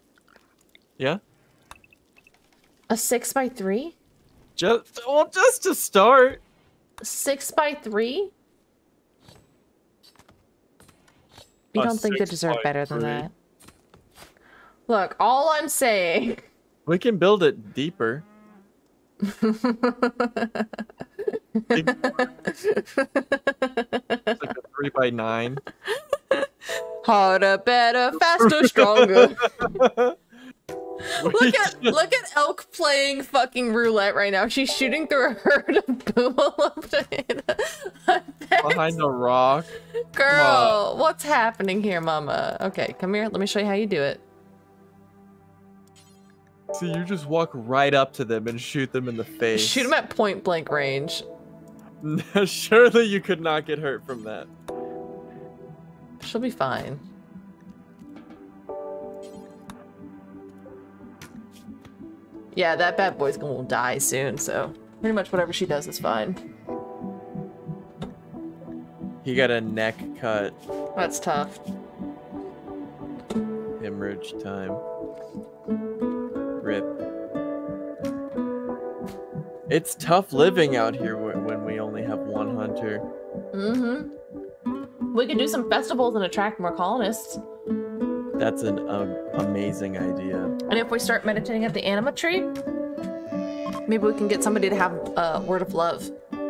Yeah. A six by three? Just well, just to start. Six by three? You A don't think they deserve by better than that? Look, all I'm saying. We can build it deeper. It's like a three by nine. Harder, better, faster, stronger. *laughs* Look at *laughs* look at Elk playing fucking roulette right now. She's shooting through a herd of boomalope to hit a- behind the rock. Girl, what's happening here, mama? Okay, come here. Let me show you how you do it. So you just walk right up to them and shoot them in the face. Shoot them at point blank range. *laughs* Surely you could not get hurt from that. She'll be fine. Yeah, that bad boy's gonna die soon, so pretty much whatever she does is fine. He got a neck cut. That's tough. Hemorrhage time. Rip. It's tough living out here when we only have one hunter. Mm-hmm. We could do some festivals and attract more colonists. That's an um, amazing idea. And if we start meditating at the anima tree, maybe we can get somebody to have a word of love. Okay,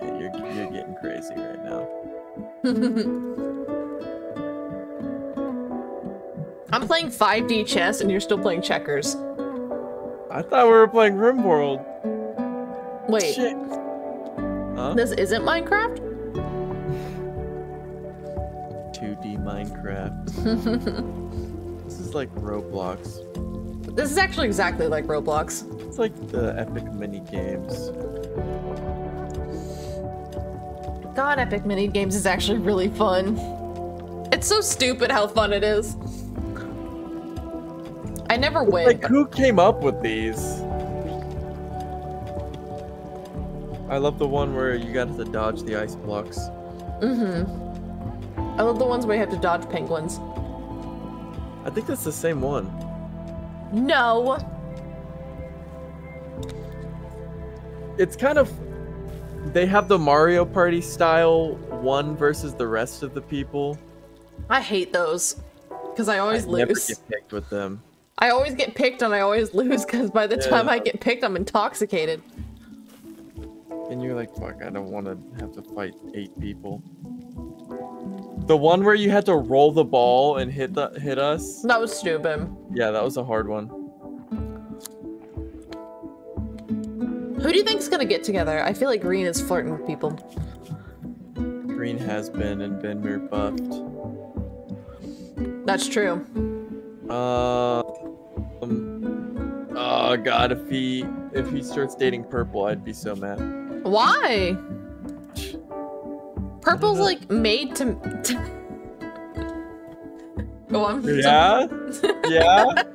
you're, you're getting crazy right now. *laughs* I'm playing 5D chess and you're still playing checkers. I thought we were playing RimWorld. Wait, Shit. Huh? this isn't Minecraft? *laughs* 2D Minecraft. *laughs* is like Roblox. This is actually exactly like Roblox. It's like the epic mini games. God, Epic Mini Games is actually really fun. It's so stupid how fun it is. I never win. Like, who came up with these? I love the one where you got to dodge the ice blocks. Mm-hmm. I love the ones where you have to dodge penguins. I think that's the same one. No. It's kind of they have the Mario Party style one versus the rest of the people. I hate those because I always I lose. never get picked with them. I always get picked and I always lose because by the Yeah. time I get picked, I'm intoxicated. And you're like, fuck, I don't want to have to fight eight people. The one where you had to roll the ball and hit the hit us. That was stupid. Yeah, that was a hard one. Who do you think's gonna get together? I feel like Green is flirting with people. Green has been and been rebuffed. That's true. Uh, um, oh god, if he if he starts dating purple, I'd be so mad. Why? Purple's *laughs* like made to. to... Go on. Yeah, yeah. *laughs*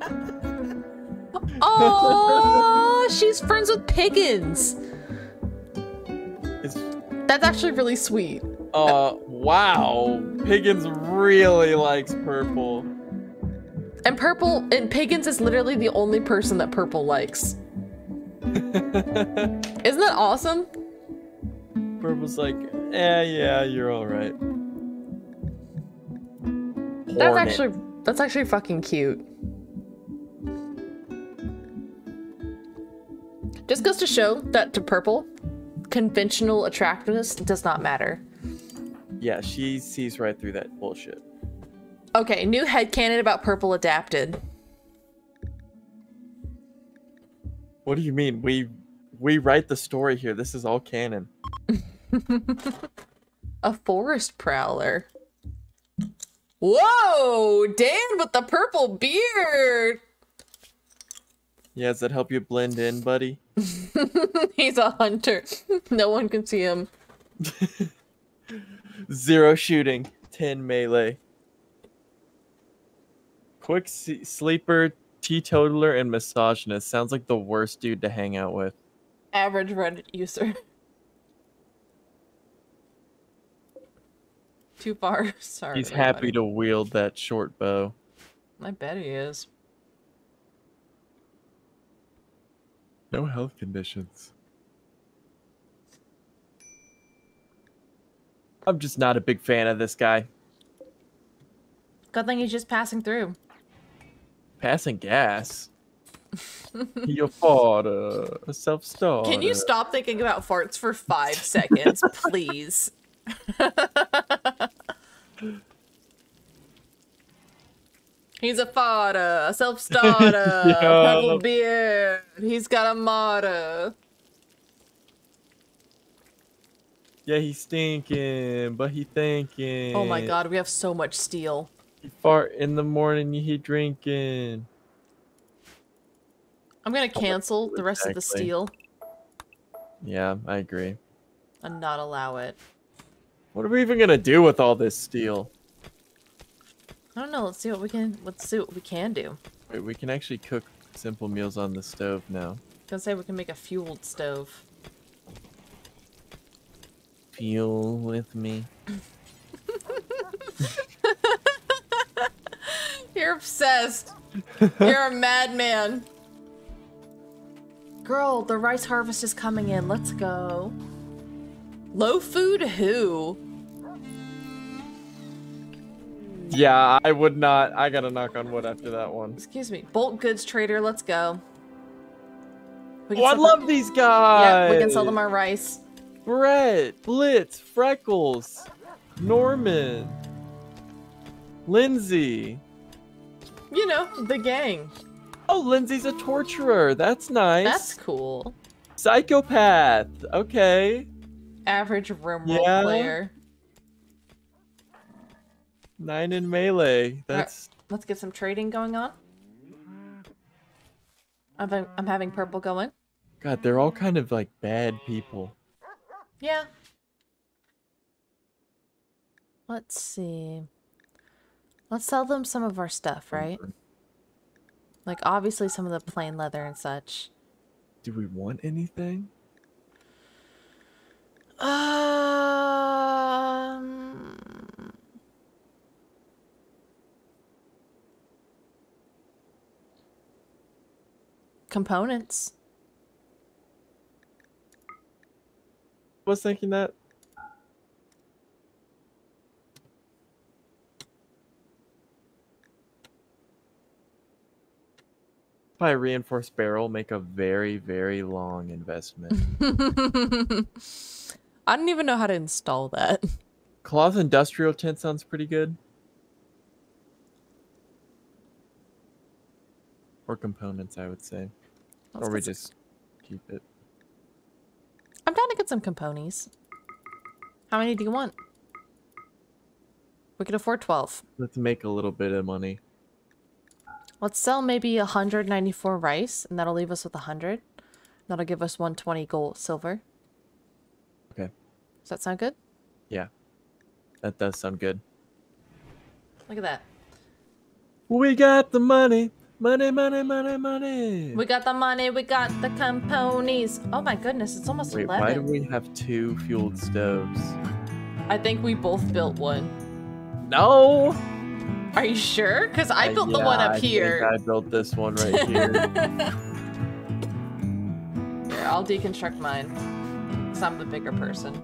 Oh, she's friends with Piggins. It's That's actually really sweet. uh wow. Piggins really likes purple. And Purple and Piggins is literally the only person that Purple likes. *laughs* Isn't that awesome? Purple's like, eh, yeah, you're all right. That's Hornet. actually that's actually fucking cute. Just goes to show that to Purple, conventional attractiveness does not matter. yeah, she sees right through that bullshit. Okay, new headcanon about Purple adapted. What do you mean? We we write the story here. This is all canon. *laughs* *laughs* A forest prowler. Whoa, Dan with the purple beard. Yeah, does that help you blend in, buddy? *laughs* He's a hunter. *laughs* No one can see him. Zero shooting, 10 melee. Quick sleeper, teetotaler, and misogynist. Sounds like the worst dude to hang out with. Average Reddit user. Too far. *laughs* Sorry. He's happy everybody. to wield that short bow. I bet he is. No health conditions. I'm just not a big fan of this guy. Good thing he's just passing through. Passing gas. *laughs* Your father, a self starter. Can you stop thinking about farts for five seconds, *laughs* please? He's a farter, a self-starter, *laughs* Yeah. purple beard. He's got a motto. Yeah, he's stinking, but he thinking. Oh my god, we have so much steel. He fart in the morning, he drinking. I'm gonna cancel the rest of the steel Yeah, I agree. and not allow it. What are we even gonna do with all this steel? I don't know. Let's see what we can. Let's see what we can do. Wait, we can actually cook simple meals on the stove now. Gonna say we can make a fueled stove. Fuel with me. *laughs* You're obsessed. You're a madman. *laughs* Girl, the rice harvest is coming in. Let's go. Low food who? Yeah, I would not. I gotta knock on wood after that one. Excuse me. Bulk goods trader, let's go. Oh, I love these guys. Yeah, we can sell them our rice. Brett, Blitz, Freckles, Norman, Lindsay. You know, the gang. Oh, Lindsay's a torturer. That's nice. That's cool. Psychopath. Okay. Average room Yeah. player. Nine in melee. That's Let's get some trading going on. I'm, I'm having purple going. God. They're all kind of like bad people. Yeah. Let's see. Let's sell them some of our stuff, right? Like obviously some of the plain leather and such. Do we want anything? Um, components. Was thinking that. By reinforced barrel, make a very, very long investment. *laughs* I don't even know how to install that. *laughs* Cloth industrial tent sounds pretty good. Or components, I would say. Let's or we some- just keep it. I'm down to get some components. How many do you want? We can afford 12. Let's make a little bit of money. Let's sell maybe 194 rice, and that'll leave us with 100. That'll give us 120 gold silver. Does that sound good? Yeah. That does sound good. Look at that. We got the money. Money, money, money, money. We got the money, we got the components. Oh my goodness, it's almost Wait, 11. why do we have two fueled stoves? I think we both built one. No! Are you sure? Because I Uh, built the one up I here. I built this one right here. *laughs* Here, I'll deconstruct mine. Because I'm the bigger person.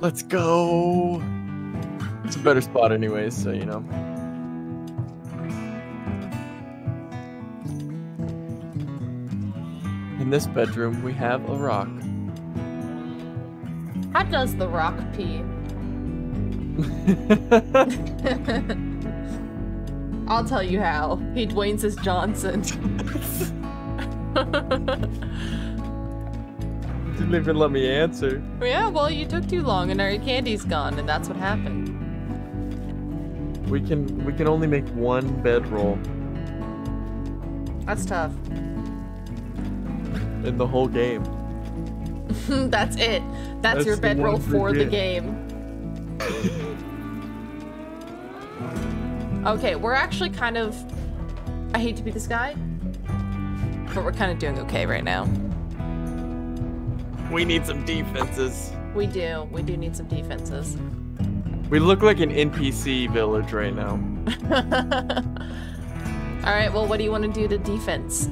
Let's go. It's a better spot, anyways, so you know. In this bedroom, we have a rock. How does the rock pee? *laughs* I'll tell you how. He Dwayne his Johnson. *laughs* Didn't even let me answer. yeah, well, you took too long and our candy's gone, and that's what happened. We can we can only make one bedroll That's tough. in the whole game. *laughs* that's it. That's, That's your bedroll for the game. Okay, we're actually kind of. I hate to be this guy, but we're kind of doing okay right now. We need some defenses. We do. We do need some defenses. We look like an NPC village right now. *laughs* All right. Well, what do you want to do to defense?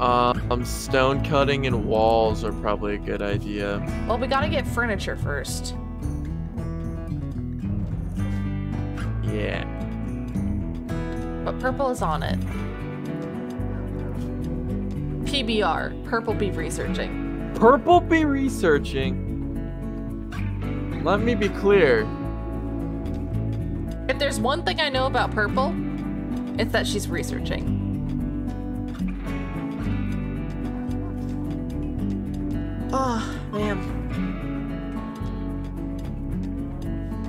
Um, stone cutting and walls are probably a good idea. Well, we gotta get furniture first. Yeah. But purple is on it. PBR. Purple be researching. Purple be researching. Let me be clear. If there's one thing I know about purple, it's that she's researching. Oh, man.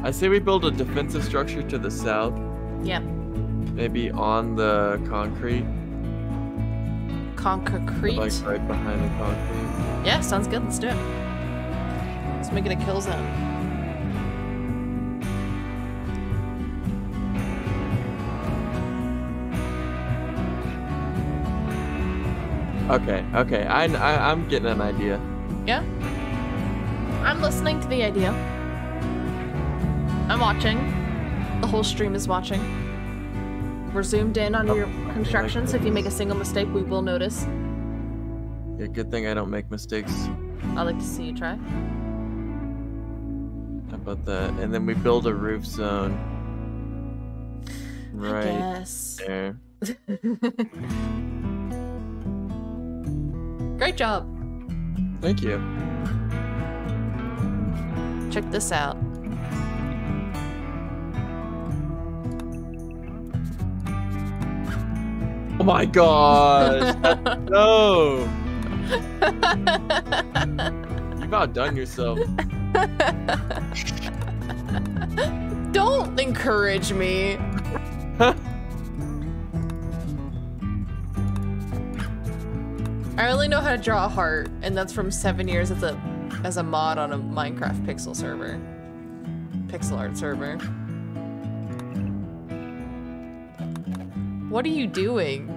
I say we build a defensive structure to the south, Yep. maybe on the concrete, Concrete. like right behind the concrete. Yeah, sounds good. Let's do it. Let's make it a kill zone. Okay, okay, I, I I'm getting an idea. Yeah? I'm listening to the idea. I'm watching. The whole stream is watching. We're zoomed in on Oh, your Like construction, so if you make a single mistake, we will notice. Yeah, good thing I don't make mistakes. I like to see you try. How about that? And then we build a roof zone. Right Yes. there. *laughs* Great job. Thank you. Check this out. My gosh! *laughs* no! *laughs* You've outdone yourself. Don't encourage me. *laughs* I only know how to draw a heart, and that's from seven years as a as a mod on a Minecraft pixel server. Pixel art server. What are you doing?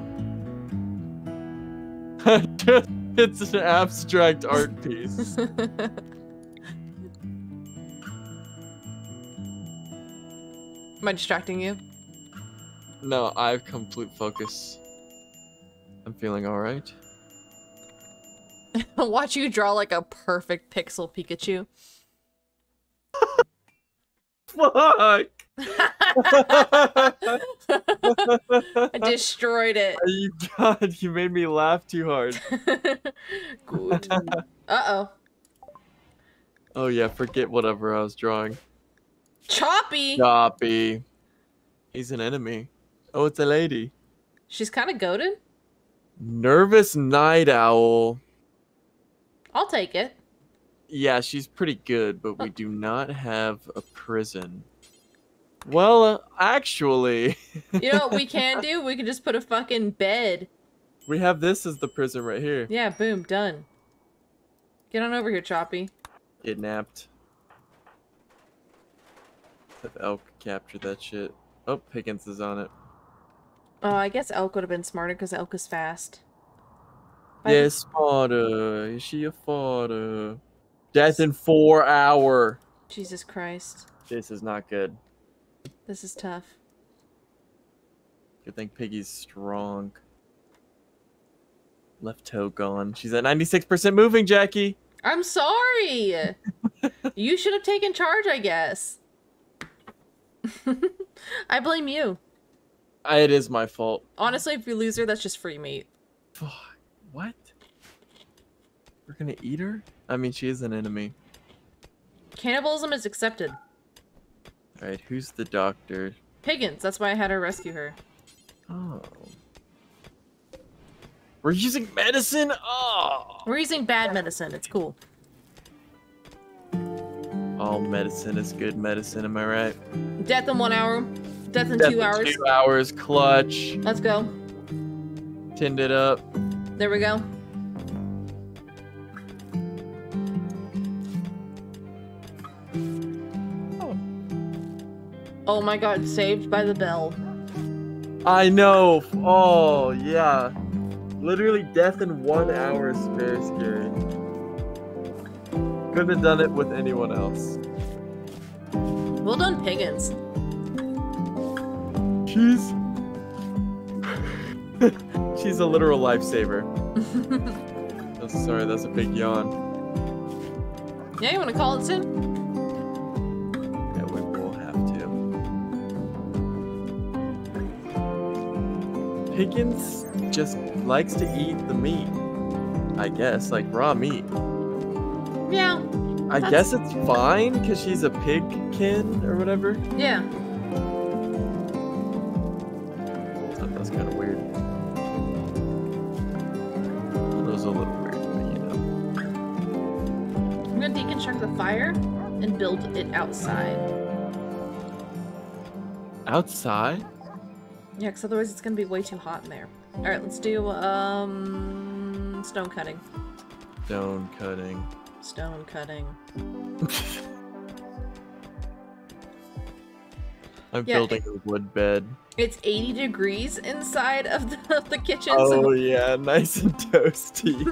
*laughs* it's an abstract art piece. *laughs* Am I distracting you? No, I have complete focus. I'm feeling all right. *laughs* Watch you draw like a perfect pixel Pikachu. Fuck! I *laughs* destroyed it. you God, you made me laugh too hard. *laughs* Good. Uh-oh. Oh yeah, forget whatever I was drawing. Choppy! Choppy. He's an enemy. Oh, it's a lady. She's kind of goaded. Nervous night owl. I'll take it. Yeah, she's pretty good, but we do not have a prison. Well, uh, actually, You know what we *laughs* can do? We can just put a fucking bed. we have this as the prison right here. Yeah, boom, done. Get on over here, Choppy. Kidnapped. Have Elk captured that shit. Oh, Piggins is on it. Oh, I guess Elk would have been smarter because Elk is fast. Yes, father. Is she a father? Death in four hour. Jesus Christ. This is not good. This is tough. Good thing Piggy's strong. Left toe gone. She's at 96% moving, Jackie. I'm sorry! *laughs* you should have taken charge, I guess. *laughs* I blame you. I- It is my fault. Honestly, if you lose her, that's just free meat. Fuck. What? We're gonna eat her? I mean, she is an enemy. Cannibalism is accepted. Alright, who's the doctor? Piggins, that's why I had her rescue her. Oh. We're using medicine? Oh! We're using bad medicine, it's cool. All medicine is good medicine, am I right? Death in one hour. Death in Death two in hours. Two hours, clutch. Let's go. Tinned it up. There we go. Oh my god, saved by the bell. I know. Oh, yeah. Literally, death in one hour is very scary. Couldn't have done it with anyone else. Well done, Piggins. She's. *laughs* She's a literal lifesaver. *laughs* oh, sorry, that's a big yawn. Yeah, you wanna call it soon? Piggins just likes to eat the meat. I guess, like raw meat. Yeah, I guess it's fine because she's a pigskin or whatever. yeah. That's kind of weird. It was a little weird, but you know. I'm gonna deconstruct the fire and build it outside. Outside? Yeah, because otherwise it's gonna be way too hot in there. Alright, let's do, um, stone cutting. Stone cutting. Stone cutting. *laughs* I'm Yeah, building a wood bed. It's 80 degrees inside of the, *laughs* of the kitchen, Oh so yeah, *laughs* nice and toasty.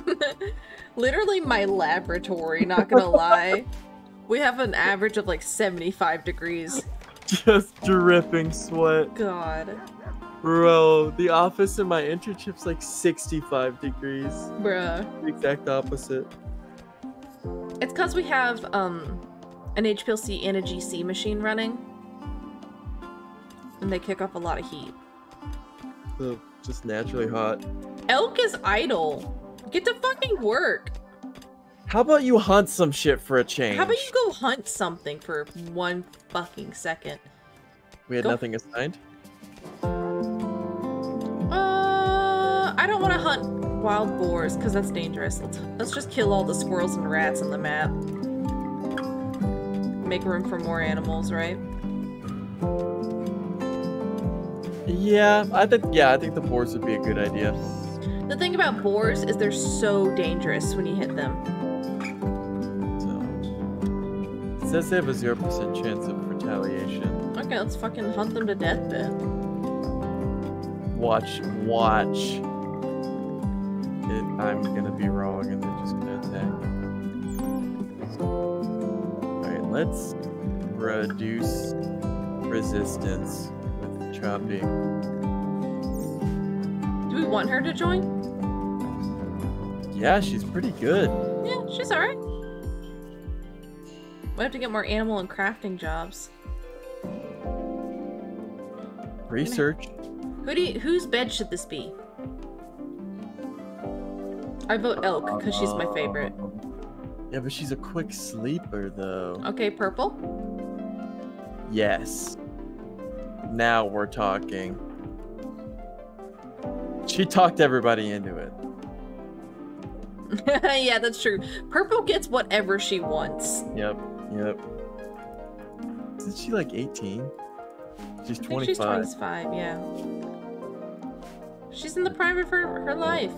literally my laboratory, not gonna lie. We have an average of like 75 degrees. Just dripping sweat. God. Bro, the office in my internship's like 65 degrees. Bruh. The exact opposite. It's because we have um an HPLC and a GC machine running. And they kick up a lot of heat. So just naturally hot. Elk is idle. Get to fucking work. How about you hunt some shit for a change? How about you go hunt something for one fucking second? We had go- nothing assigned? Uh, I don't want to hunt wild boars because that's dangerous. Let's let's just kill all the squirrels and rats on the map. Make room for more animals, right? Yeah, I think yeah, I think the boars would be a good idea. The thing about boars is they're so dangerous when you hit them. So it says they have a zero percent chance of retaliation. Okay, let's fucking hunt them to death then. Watch, watch. It, I'm gonna be wrong and they're just gonna attack. Alright, let's reduce resistance with choppy. Do Do we want her to join? Yeah, she's pretty good. Yeah, she's alright. We have to get more animal and crafting jobs. Research. Who do you, whose bed should this be? I vote elk because she's my favorite. Um, yeah, but she's a quick sleeper though. Okay, purple. Yes. Now we're talking. She talked everybody into it. *laughs* yeah, that's true. Purple gets whatever she wants. Yep, yep. Isn't she like 18? She's I think 25. she's 25, yeah. She's in the prime of her, her life.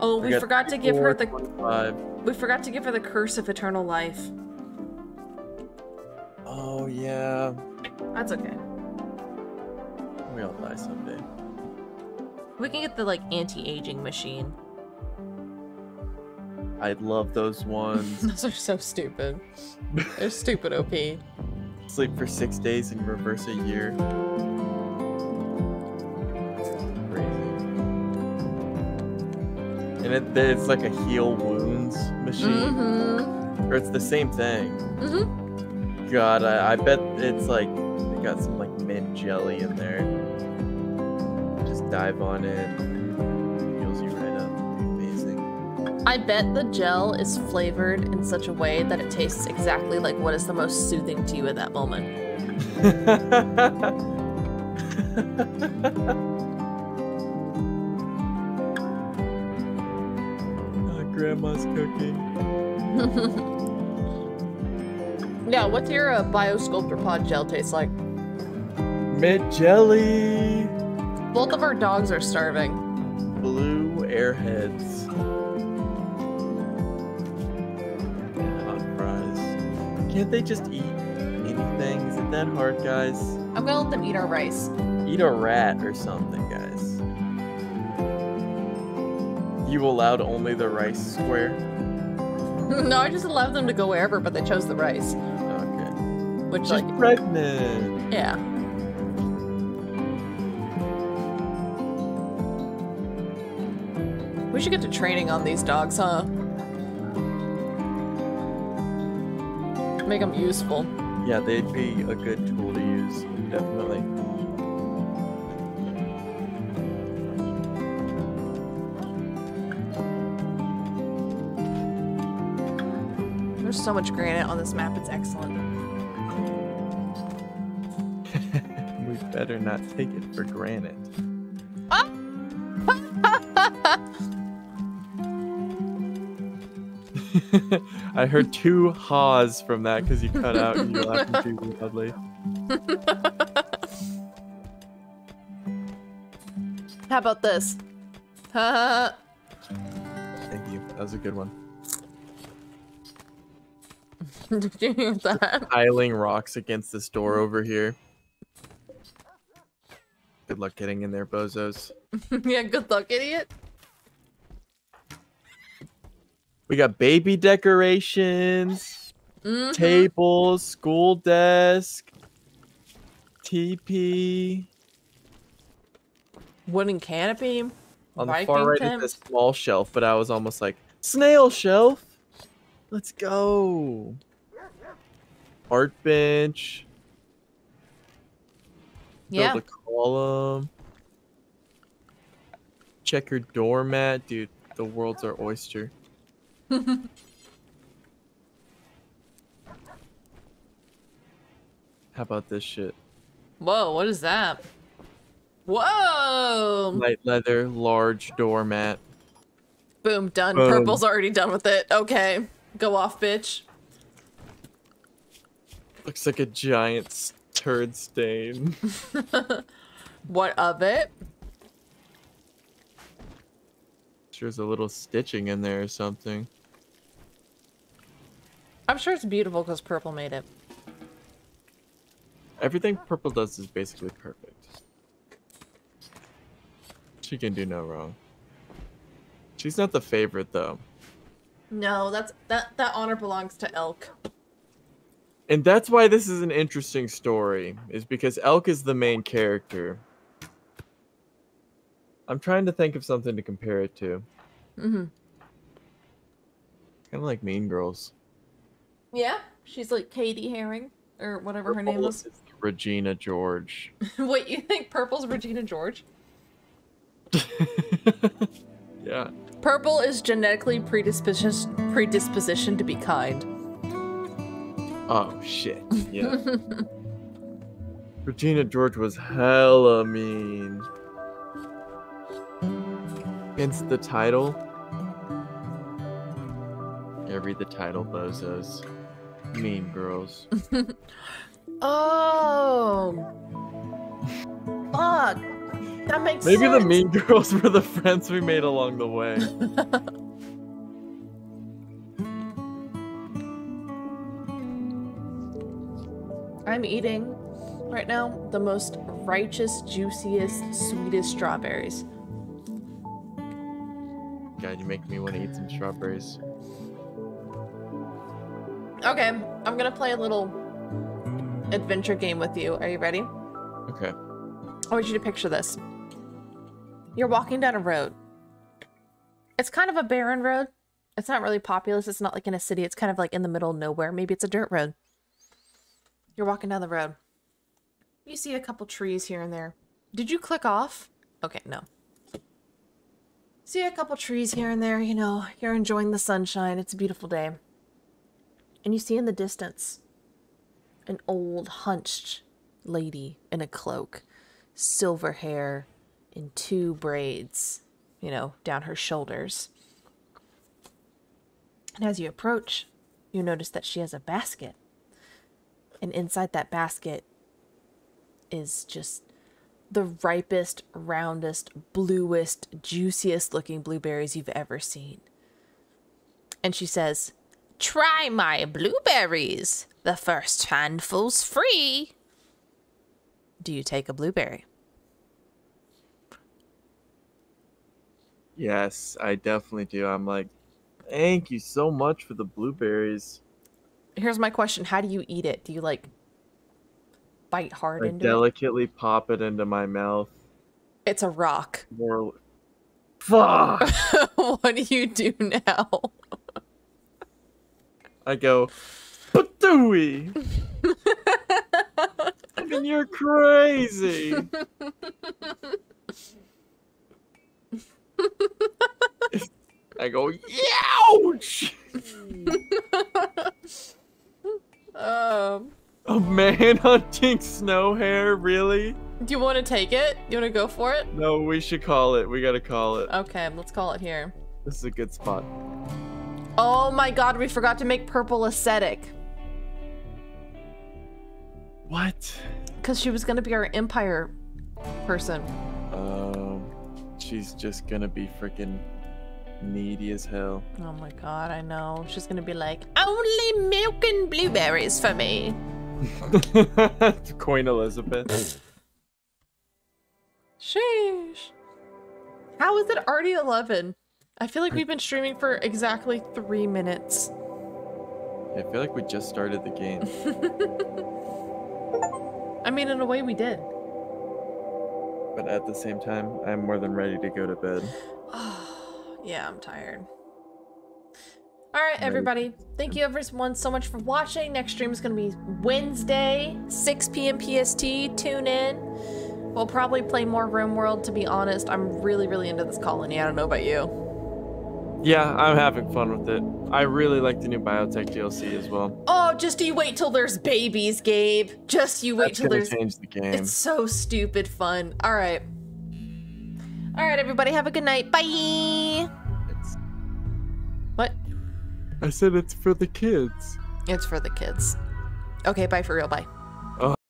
Oh, we forgot to give her the 25. we forgot to give her the curse of eternal life. Oh yeah. That's okay. We all die someday. We can get the like anti-aging machine. I love those *laughs* ones. Those are so stupid. They're stupid OP. *laughs* Sleep for six days and reverse a year. And it, it's like a heal wounds machine, Mm-hmm. or it's the same thing. Mm-hmm. God, I, I bet it's like they got some like mint jelly in there. Just dive on it, heals you right up. Amazing. I bet the gel is flavored in such a way that it tastes exactly like what is the most soothing to you at that moment. *laughs* grandma's cooking. *laughs* yeah, what's your uh, biosculptor pod gel taste like? Mint jelly. Both of our dogs are starving. Blue airheads. And hot fries. Can't they just eat anything? Is it that hard, guys? I'm gonna let them eat our rice. Eat a rat or something, You allowed only the rice square? *laughs* no, I just allowed them to go wherever, but they chose the rice. Okay. Which, She's like, pregnant. yeah. We should get to training on these dogs, huh? Make them useful. Yeah, they'd be a good tool to use, definitely. There's so much granite on this map, it's excellent. *laughs* we better not take it for granted. *laughs* I heard two haws from that because you cut out and you're laughing too loudly. How about this? *laughs* Thank you. That was a good one. Did you hear that? Piling rocks against this door over here. Good luck getting in there, bozos. *laughs* yeah, good luck, idiot. We got baby decorations, Mhm. tables, school desk, TP. Wooden canopy. On the far right tent. is a small shelf, but I was almost like, snail shelf. Let's go. Art bench. Yeah. Build a column. Checkered doormat, dude. The world's our oyster. *laughs* How about this shit? Whoa, what is that? Whoa! Light leather, large doormat. Boom, done. Boom. Purple's already done with it. Okay. Go off, bitch. Looks like a giant turd stain. *laughs* What of it? There's a little stitching in there or something. I'm sure it's beautiful because purple made it. Everything purple does is basically perfect. She can do no wrong. She's not the favorite though. No, that's that that honor belongs to Elk. And that's why this is an interesting story, is because Elk is the main character. I'm trying to think of something to compare it to. Mm-hmm. Kind of like Mean Girls. Yeah, she's like Cady Heron or whatever her name Purple was. is Regina George. *laughs* what you think Purple's Regina George? *laughs* yeah. Purple is genetically predisposition predispositioned to be kind. Oh shit. *laughs* Yeah. Regina George was hella mean. Hence the title. Yeah, read the title, bozos. Mean Girls. *laughs* Oh. *laughs* Fuck. That makes Maybe the. Mean Girls were the friends we made along the way. *laughs* I'm eating right now the most righteous, juiciest, sweetest strawberries. God, you make me want to eat some strawberries. Okay, I'm gonna play a little adventure game with you. Are you ready? Okay. I want you to picture this. You're walking down a road. It's kind of a barren road. It's not really populous. It's not like in a city. It's kind of like in the middle of nowhere. Maybe it's a dirt road. You're walking down the road. You see a couple trees here and there. Did you click off? Okay, no. See a couple trees here and there, you know, you're enjoying the sunshine. It's a beautiful day. And you see in the distance an old, hunched lady in a cloak, silver hair in two braids, you know, down her shoulders. And as you approach, you notice that she has a basket. And inside that basket is just the ripest, roundest, bluest, juiciest looking blueberries you've ever seen. And she says, Try my blueberries. The first handful's free. Do you take a blueberry? Yes, I definitely do. I'm like, thank you so much for the blueberries. Here's my question How do you eat it? Do you like bite hard I into delicately pop it into my mouth. It's a rock. More. Fuck! *laughs* what do you do now? I go, Patooey! *laughs* I mean, you're crazy! *laughs* I go, Youch! Um, A man *laughs* hunting snow hare? Really? do you want to take it? You want to go for it? No, we should call it. We gotta call it. Okay, let's call it here. This is a good spot. Oh my god, we forgot to make purple aesthetic. What? Because she was going to be our empire person. Um, she's just gonna be freaking needy as hell. Oh my god, I know. She's going to be like, only milk and blueberries for me. *laughs* Queen Elizabeth. Sheesh. How is it already 11? I feel like we've been streaming for exactly three minutes. I feel like we just started the game. *laughs* I mean, in a way, we did. But at the same time, I'm more than ready to go to bed. *sighs* yeah, I'm tired. All right, everybody. Thank you everyone so much for watching. Next stream is going to be Wednesday, 6 p.m. PST. Tune in. We'll probably play more RimWorld, to be honest. I'm really, really into this colony. I don't know about you. Yeah, I'm having fun with it. I really like the new biotech DLC as well. Oh, just you wait till there's babies, Gabe. Just you wait That's till gonna there's. change the game. It's so stupid fun. All right. All right, everybody. Have a good night. Bye. It's- What? I said it's for the kids. It's for the kids. Okay, bye for real. Bye.